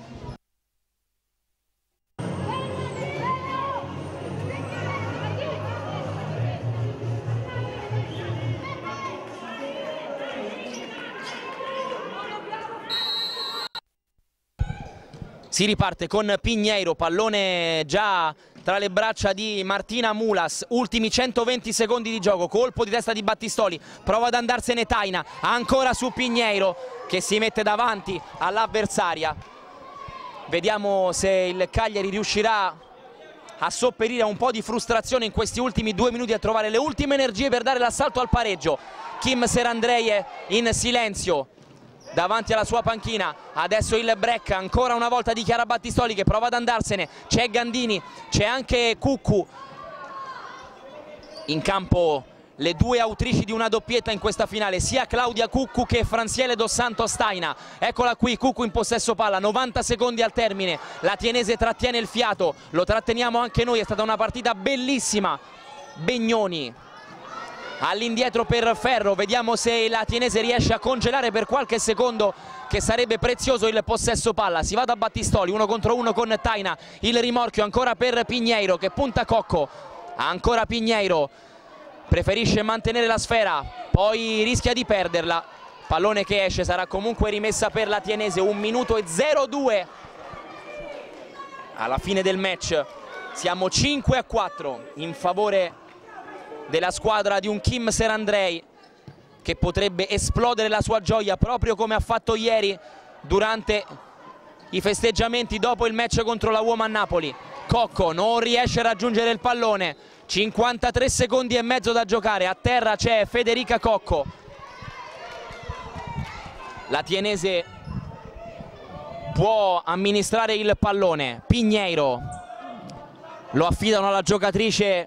si riparte con Pigneiro, pallone già tra le braccia di Martina Mulas, ultimi 120 secondi di gioco, colpo di testa di Battistoli, prova ad andarsene Taina, ancora su Pigneiro che si mette davanti all'avversaria. Vediamo se il Cagliari riuscirà a sopperire a un po' di frustrazione in questi ultimi due minuti a trovare le ultime energie per dare l'assalto al pareggio. Kim Serandreie in silenzio, davanti alla sua panchina. Adesso il break ancora una volta di Chiara Battistoli che prova ad andarsene. C'è Gandini, c'è anche Cuccu. In campo le due autrici di una doppietta in questa finale sia Claudia Cuccu che Franziele Dos Santos Taina eccola qui Cuccu in possesso palla 90 secondi al termine. La Tienese trattiene il fiato lo tratteniamo anche noi è stata una partita bellissima. Begnoni all'indietro per Ferro, vediamo se la Tienese riesce a congelare per qualche secondo che sarebbe prezioso il possesso palla, si va da Battistoli, uno contro uno con Taina, il rimorchio ancora per Pigneiro che punta Cocco, ancora Pigneiro, preferisce mantenere la sfera, poi rischia di perderla, pallone che esce, sarà comunque rimessa per la Tienese, un minuto e 0-2 alla fine del match, siamo 5 a 4 in favore della squadra di un Kim Serandrei che potrebbe esplodere la sua gioia proprio come ha fatto ieri durante i festeggiamenti dopo il match contro la Woman Napoli. Cocco non riesce a raggiungere il pallone, 53 secondi e mezzo da giocare, a terra c'è Federica Cocco. La tienese può amministrare il pallone, Pigneiro lo affidano alla giocatrice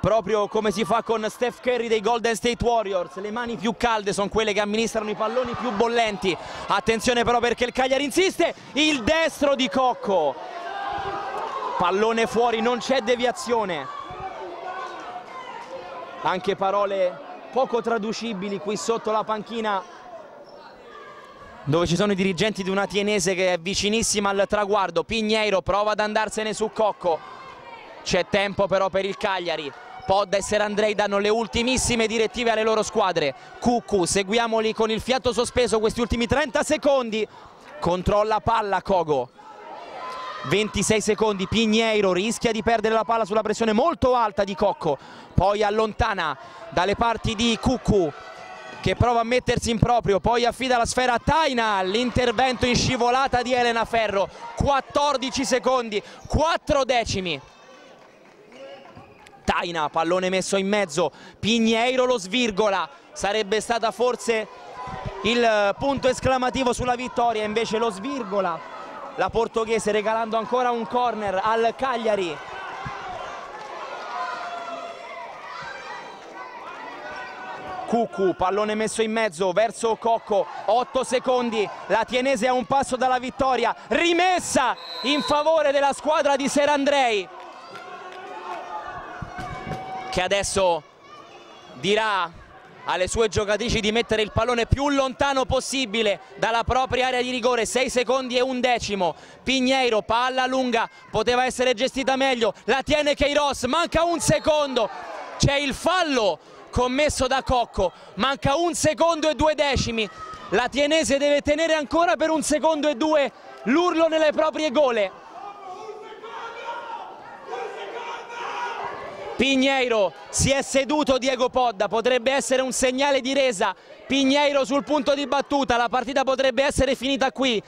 proprio come si fa con Steph Curry dei Golden State Warriors. Le mani più calde sono quelle che amministrano i palloni più bollenti. Attenzione però perché il Cagliari insiste. Il destro di Cocco. Pallone fuori non c'è deviazione. Anche parole poco traducibili qui sotto la panchina dove ci sono i dirigenti di una tienese che è vicinissima al traguardo. Pigneiro prova ad andarsene su Cocco. C'è tempo però per il Cagliari Pod e Serandrei danno le ultimissime direttive alle loro squadre. Cucù, seguiamoli con il fiato sospeso questi ultimi 30 secondi. Controlla palla Kogo. 26 secondi, Pigneiro rischia di perdere la palla sulla pressione molto alta di Cocco. Poi allontana dalle parti di Cucù che prova a mettersi in proprio, poi affida la sfera a Taina, l'intervento in scivolata di Elena Ferro, 14 secondi, 4 decimi. Taina, pallone messo in mezzo, Pigneiro lo svirgola, sarebbe stata forse il punto esclamativo sulla vittoria, invece lo svirgola la portoghese regalando ancora un corner al Cagliari. Cucu, pallone messo in mezzo verso Cocco, 8 secondi, la Tienese a un passo dalla vittoria, rimessa in favore della squadra di Serandrei che adesso dirà alle sue giocatrici di mettere il pallone più lontano possibile dalla propria area di rigore. 6 secondi e un decimo. Pigneiro, palla lunga poteva essere gestita meglio. La tiene Keiros, manca un secondo. C'è il fallo commesso da Cocco manca un secondo e due decimi. La tienese deve tenere ancora per un secondo e due l'urlo nelle proprie gole Pigneiro si è seduto Diego Podda, potrebbe essere un segnale di resa, Pigneiro sul punto di battuta, la partita potrebbe essere finita qui.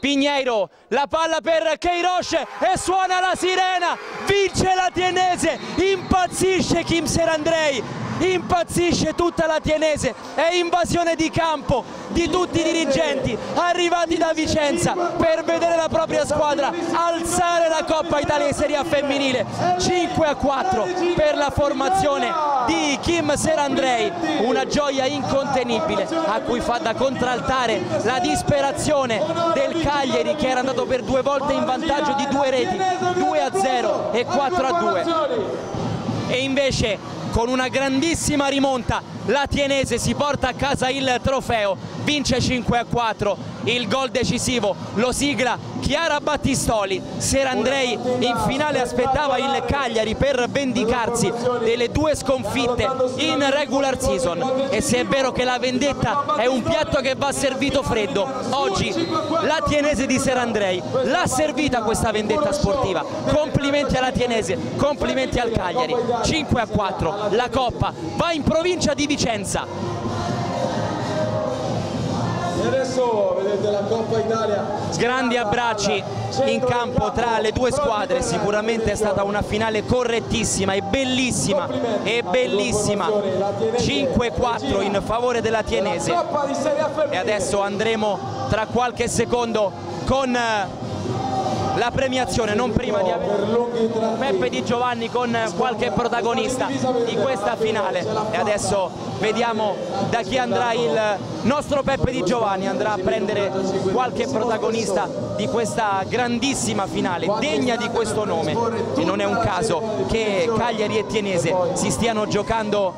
Pigneiro, la palla per Keirosh e suona la sirena, vince la Tienese, impazzisce Kim Serandrei, impazzisce tutta la Tienese, è invasione di campo di tutti i dirigenti arrivati da Vicenza per vedere la propria squadra alzare la Coppa Italia in Serie A femminile. 5 a 4 per la formazione di Kim Serandrei. Una gioia incontenibile a cui fa da contraltare la disperazione del Cagliari che era andato per due volte in vantaggio di due reti 2 a 0 e 4 a 2 e invece con una grandissima rimonta. La Tienese si porta a casa il trofeo, vince 5 a 4, il gol decisivo lo sigla Chiara Battistoli, Serandrei in finale aspettava il Cagliari per vendicarsi delle due sconfitte in regular season. E se è vero che la vendetta è un piatto che va servito freddo, oggi la Tienese di Serandrei l'ha servita questa vendetta sportiva, complimenti alla Tienese, complimenti al Cagliari, 5 a 4, la Coppa. Va in provincia di Vicenza. E adesso vedete la Coppa Italia. Grandi abbracci in campo tra le due squadre, sicuramente è stata una finale correttissima e bellissima, e bellissima, 5-4 in favore della Tienese. E adesso andremo tra qualche secondo con la premiazione, non prima di avere Peppe Di Giovanni con qualche protagonista di questa finale. E adesso vediamo da chi andrà il nostro Peppe Di Giovanni. Andrà a prendere qualche protagonista di questa grandissima finale, degna di questo nome. e non è un caso che Cagliari e Tienese si stiano giocando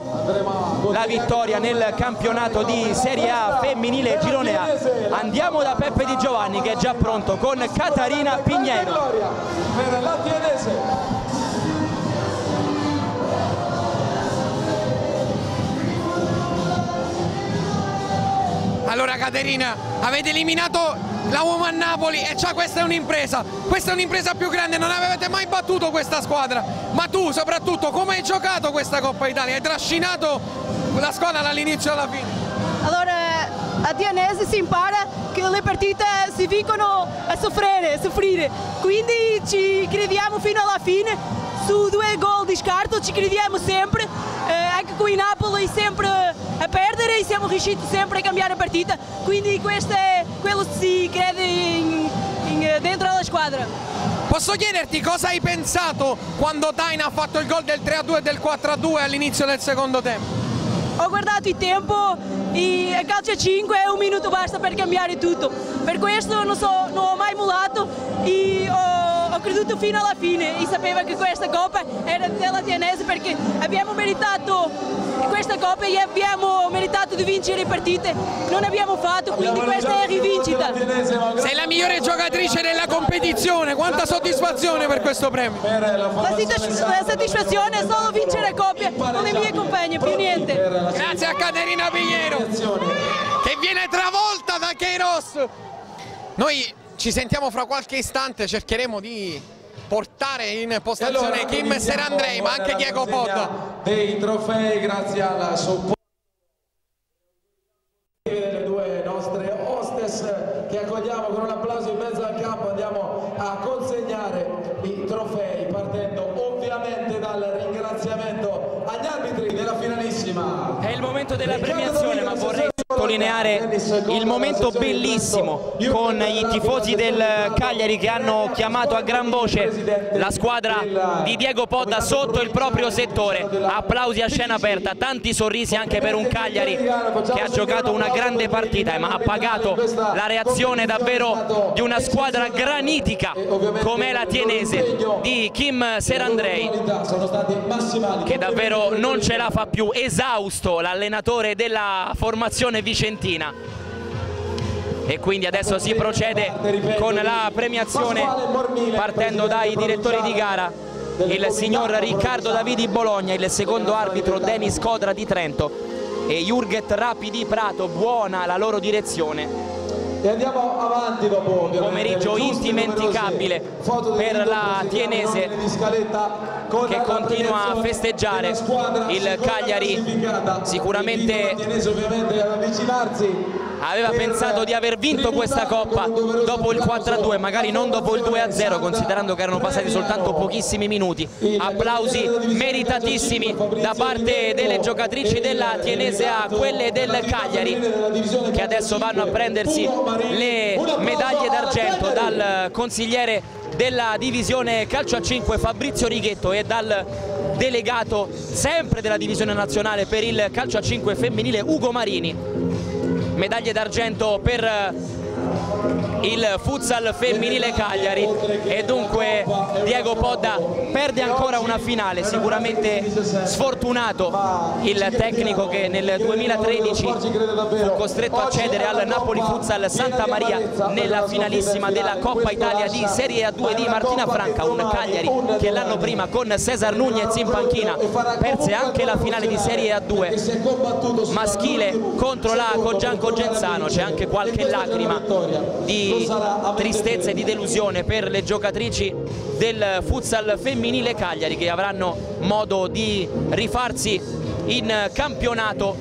la vittoria nel campionato di Serie A femminile Girone A. Andiamo da Peppe Di Giovanni che è già pronto con Catarina Pignero. Per la Tienese. Allora Caterina, avete eliminato la Woman Napoli e già questa è un'impresa, questa è un'impresa più grande, non avete mai battuto questa squadra, ma tu soprattutto come hai giocato questa Coppa Italia? Hai trascinato la squadra dall'inizio alla fine? A Tianese si impara che le partite si vincono a soffrire, a soffrire, quindi ci crediamo fino alla fine, su due gol di scarto ci crediamo sempre, eh, anche con il Napoli sempre a perdere e siamo riusciti sempre a cambiare partita, quindi questo è quello che si crede in, in, dentro la squadra. Posso chiederti cosa hai pensato quando Taina ha fatto il gol del 3-2 e del 4-2 all'inizio del secondo tempo? Ho guardato tempo e a calcio a 5 un minuto basta per cambiare tutto. Per questo non, so, non ho mai mollato e ho, ho, creduto fino alla fine e sapevo che questa coppa era della Tianese perché abbiamo meritato questa coppa e abbiamo meritato di vincere le partite. Non abbiamo fatto, quindi questa è rivincita. Sei la migliore giocatrice della competizione, quanta soddisfazione per questo premio? La, la soddisfazione è solo vincere coppia con le mie compagne, più niente. Grazie a Caterina Pigliero che viene travolta da Keiros. Noi ci sentiamo fra qualche istante, cercheremo di portare in postazione allora, Kim Serandrei ma anche Diego Podda. Dei trofei grazie alla supporto delle due nostre hostess che accogliamo con un applauso in mezzo al campo andiamo a consegnare i trofei partendo ovviamente dal ringraziamento agli arbitri della finalissima. È il momento della premiazione ma vorrei sottolineare il momento bellissimo con i tifosi del Cagliari che hanno chiamato a gran voce la squadra di Diego Podda sotto il proprio settore. Applausi a scena aperta, tanti sorrisi anche per un Cagliari che ha giocato una grande partita ma ha pagato la reazione davvero di una squadra granitica come la tienese di Kim Serandrei che davvero non ce la fa più. Esausto l'allenatore della formazione vicentina. E quindi adesso si procede con la premiazione partendo dai direttori di gara. Il signor Riccardo Davidi Bologna, il secondo arbitro Denis Codra di Trento. E Jurget Rapi di Prato, buona la loro direzione e andiamo avanti dopo pomeriggio indimenticabile per la Tienese che continua a festeggiare il Cagliari sicuramente aveva pensato di aver vinto questa Coppa dopo il 4-2 magari non dopo il 2-0 considerando che erano passati soltanto pochissimi minuti. Applausi meritatissimi da parte delle giocatrici della Tienese a quelle del Cagliari che adesso vanno a prendersi le medaglie d'argento dal consigliere della divisione calcio a 5 Fabrizio Righetto e dal delegato sempre della divisione nazionale per il calcio a 5 femminile Ugo Marini medaglie d'argento per il futsal femminile Cagliari. E dunque Diego Podda perde ancora una finale sicuramente sfortunato il tecnico che nel 2013 fu costretto a cedere al Napoli Futsal Santa Maria nella finalissima della Coppa Italia di Serie A2 di Martina Franca un Cagliari che l'anno prima con Cesar Nunez in panchina perse anche la finale di Serie A2 maschile contro la Coggianco Genzano c'è anche qualche lacrima di tristezza e di delusione per le giocatrici del futsal femminile Cagliari che avranno modo di rifarsi in campionato.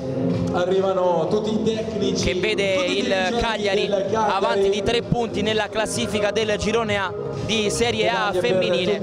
Arrivano tutti i tecnici che vede il Cagliari. avanti di tre punti nella classifica del girone A di Serie A femminile.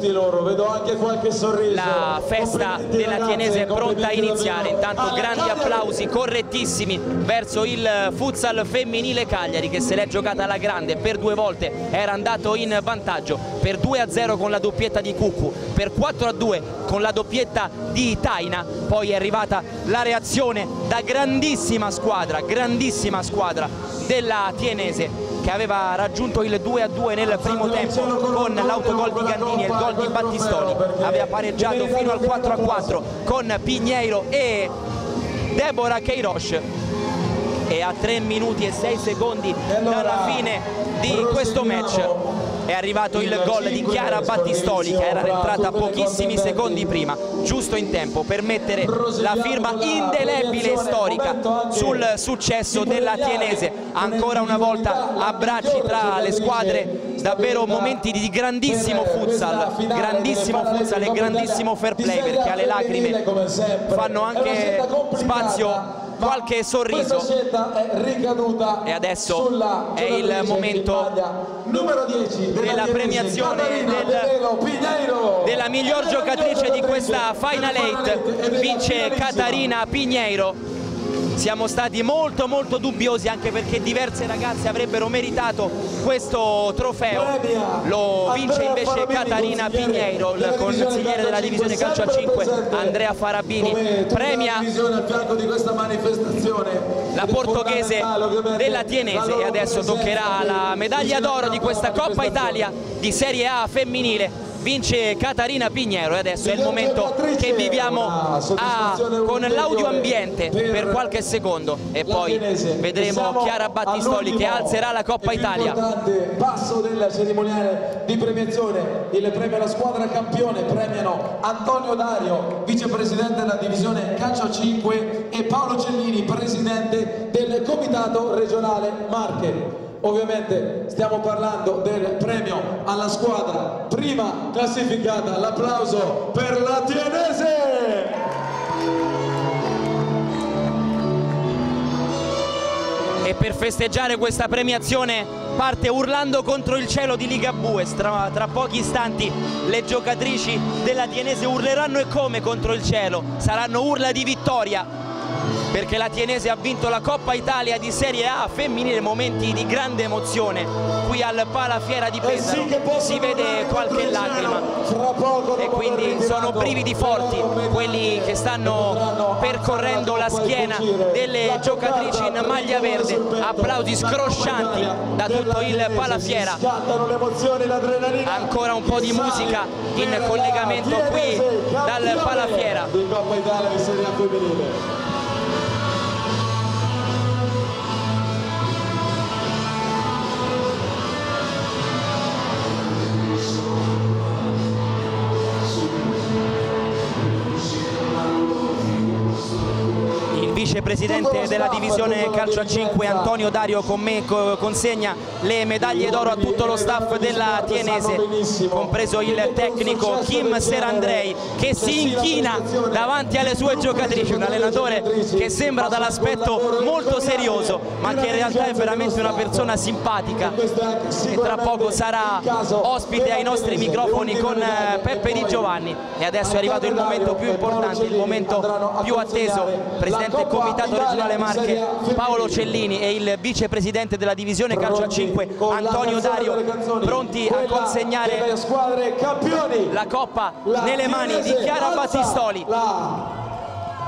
la festa della Tienese è pronta a iniziare. intanto grandi applausi correttissimi verso il futsal femminile Cagliari che se l'è giocata alla grande per due volte era andato in vantaggio per 2 a 0 con la doppietta di Cuccu per 4 a 2 con la doppietta di Taina. Poi è arrivata la reazione da grandissima squadra grandissima squadra della Tienese che aveva raggiunto il 2 a 2 nel primo tempo con l'autogol di Gandini e il gol di Battistoni. Aveva pareggiato fino al 4 a 4 con Pigneiro e Deborah Queiroz. E a 3 minuti e 6 secondi dalla fine di questo match è arrivato il gol di Chiara Battistoli che era entrata pochissimi secondi prima giusto in tempo per mettere la firma indelebile e storica sul successo della Tienese. Ancora una volta abbracci tra le squadre davvero momenti di grandissimo futsal grandissimo futsal e grandissimo fair play perché alle lacrime fanno anche spazio qualche sorriso. Questa scelta è ricaduta E adesso sulla è il momento Italia numero 10 della, premiazione del- della miglior giocatrice di questa Final 8 vince Catarina Pigneiro siamo stati molto molto dubbiosi anche perché diverse ragazze avrebbero meritato questo trofeo. Lo vince invece Catarina Pigneiro il consigliere della divisione calcio a 5 Andrea Farabini premia la portoghese della la Tienese e adesso toccherà la medaglia d'oro di questa Coppa Italia di Serie A femminile vince Catarina Pignero e adesso è il momento che viviamo a- con l'audio ambiente per qualche secondo. E poi vedremo Chiara Battistoli che alzerà la Coppa Italia. passo del cerimoniale di premiazione il premio alla squadra campione premiano Antonio Dario vicepresidente della divisione calcio 5 e Paolo Cellini presidente del comitato regionale Marche Ovviamente stiamo parlando del premio alla squadra prima classificata, l'applauso per la Tienese! e per festeggiare questa premiazione parte urlando contro il cielo di Liga Bues tra, tra pochi istanti le giocatrici della Tienese urleranno e come contro il cielo. Saranno urla di vittoria perché la Tienese ha vinto la Coppa Italia di Serie A femminile momenti di grande emozione qui al Palafiera di Eh Pesaro. si vede qualche lacrima. e quindi sono brividi forti quelli che stanno percorrendo la coppa schiena delle giocatrici in maglia verde. applausi La Coppa scroscianti Italia da tutto il. Palafiera. ancora un po' di musica in collegamento qui dal Palafiera vicepresidente della divisione calcio a 5 Antonio Dario con me co- consegna le medaglie d'oro a tutto lo staff della Tienese compreso il tecnico Kim Serandrei che si inchina davanti alle sue giocatrici. Un allenatore che sembra dall'aspetto molto serioso ma che in realtà è veramente una persona simpatica e tra poco sarà ospite ai nostri microfoni con eh, Peppe Di Giovanni. E adesso è arrivato il momento più importante il momento più atteso. presidente del comitato regionale Marche Paolo Cellini e il vicepresidente della divisione calcio a 5 Antonio Dario pronti a consegnare la coppa nelle mani di Chiara Battistoli.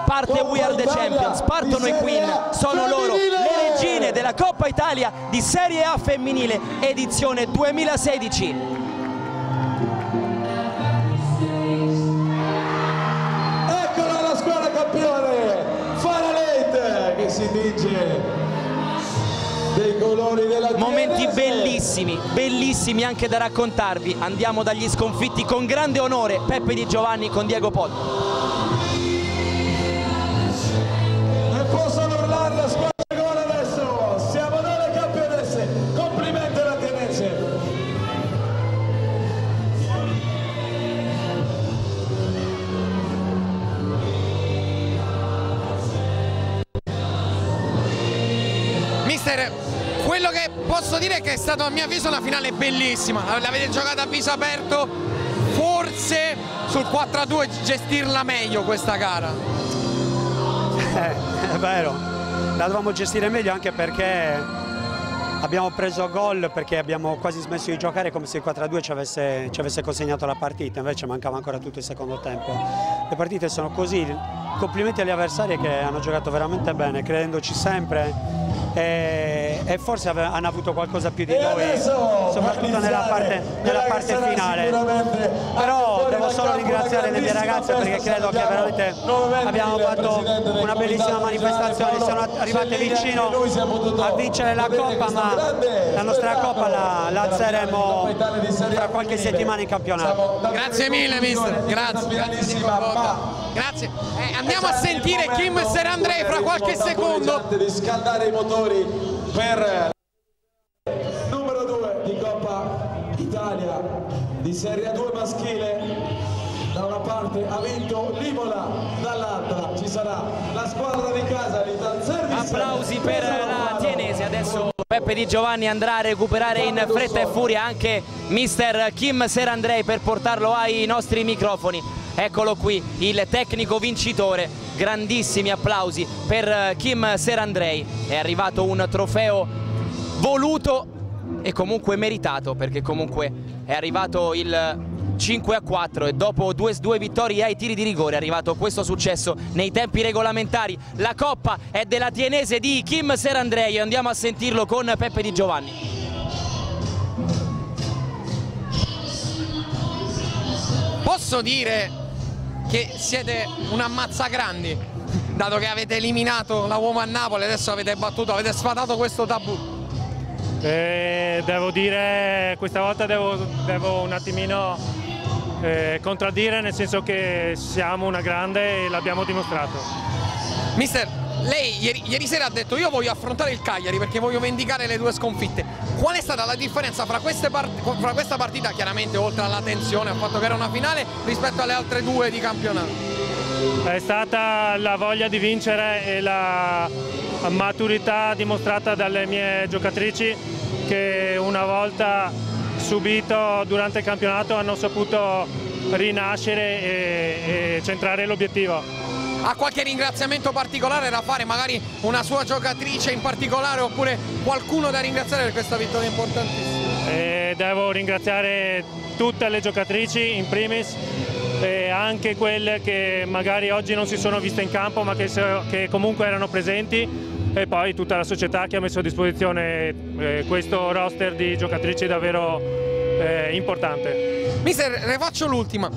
parte We Are the Champions, partono i Queen, sono loro le regine della Coppa Italia di Serie A femminile edizione 2016. Dice dei colori della Momenti bellissimi, bellissimi anche da raccontarvi. Andiamo dagli sconfitti con grande onore Peppe Di Giovanni con Diego Pod. Mister, Quello che posso dire è che è stata a mio avviso una finale bellissima, l'avete giocata a viso aperto, forse sul 4-2 gestirla meglio questa gara. Eh, è vero, la dovevamo gestire meglio anche perché abbiamo preso gol perché abbiamo quasi smesso di giocare come se il 4-2 ci avesse, ci avesse consegnato la partita, invece mancava ancora tutto il secondo tempo. Le partite sono così, complimenti agli avversari che hanno giocato veramente bene, credendoci sempre e, e forse ave, hanno avuto qualcosa più di noi, soprattutto nella parte, nella parte finale. Però devo solo ringraziare le mie ragazze perché credo che veramente abbiamo fatto una bellissima manifestazione, siamo arrivate vicino a vincere la Coppa, ma la nostra Coppa la, la alzeremo tra qualche settimana in campionato. Grazie mille mister, grazie. Grazie. Eh, andiamo a sentire Kim Serandrei fra qualche secondo. Di scaldare i motori per numero 2 di Coppa Italia di Serie 2 maschile. Da una parte ha vinto Limola, dall'altra ci sarà la squadra di casa, l'Ital Service. Applausi per la Tienese, adesso Peppe Di Giovanni andrà a recuperare in fretta e furia anche mister Kim Serandrei per portarlo ai nostri microfoni. Eccolo qui, il tecnico vincitore, grandissimi applausi per Kim Serandrei. È arrivato un trofeo voluto e comunque meritato perché comunque è arrivato il 5 a 4 e dopo due, due, vittorie ai tiri di rigore è arrivato questo successo nei tempi regolamentari. La coppa è della tienese di Kim Serandrei, andiamo a sentirlo con Peppe Di Giovanni. Posso dire che siete un ammazzagrandi, dato che avete eliminato la Uomo a Napoli, adesso avete battuto, avete sfatato questo tabù. Eh, devo dire, questa volta devo, devo un attimino eh, contraddire, nel senso che siamo una grande e l'abbiamo dimostrato. Mister, lei ieri, ieri, sera ha detto io voglio affrontare il Cagliari perché voglio vendicare le due sconfitte. Qual è stata la differenza fra, part fra questa partita, chiaramente oltre alla tensione, al fatto che era una finale, rispetto alle altre due di campionato? È stata la voglia di vincere e la maturità dimostrata dalle mie giocatrici che una volta subito durante il campionato hanno saputo rinascere e, e centrare l'obiettivo. Ha qualche ringraziamento particolare da fare, magari una sua giocatrice in particolare oppure qualcuno da ringraziare per questa vittoria importantissima? E devo ringraziare tutte le giocatrici in primis e anche quelle che magari oggi non si sono viste in campo ma che, che comunque erano presenti e poi tutta la società che ha messo a disposizione eh, questo roster di giocatrici davvero eh, importante. Mister, ne faccio l'ultima.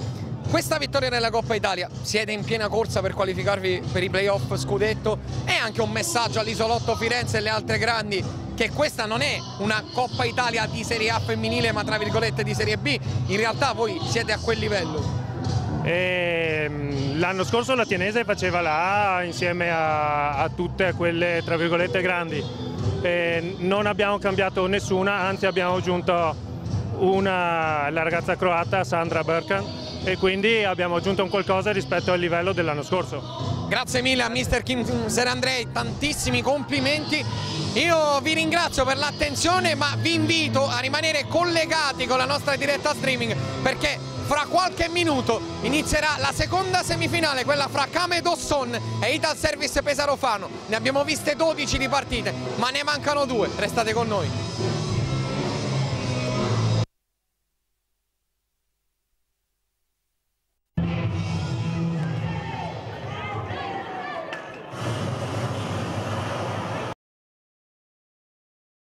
Questa vittoria nella Coppa Italia, siete in piena corsa per qualificarvi per i playoff scudetto, è anche un messaggio all'Isolotto Firenze e alle altre grandi che questa non è una Coppa Italia di Serie A femminile ma tra virgolette di Serie B, in realtà voi siete a quel livello. Ehm, l'anno scorso la Tienese faceva la A insieme a, a tutte quelle tra virgolette grandi. E non abbiamo cambiato nessuna, anzi abbiamo aggiunto una, la ragazza croata Sandra Berkan e quindi abbiamo aggiunto un qualcosa rispetto al livello dell'anno scorso. Grazie mille a mister Kim Serandrei, tantissimi complimenti. Io vi ringrazio per l'attenzione ma vi invito a rimanere collegati con la nostra diretta streaming perché fra qualche minuto inizierà la seconda semifinale, quella fra Kame Dosson e Ital Service Pesarofano. Ne abbiamo viste 12 di partite, ma ne mancano due, restate con noi.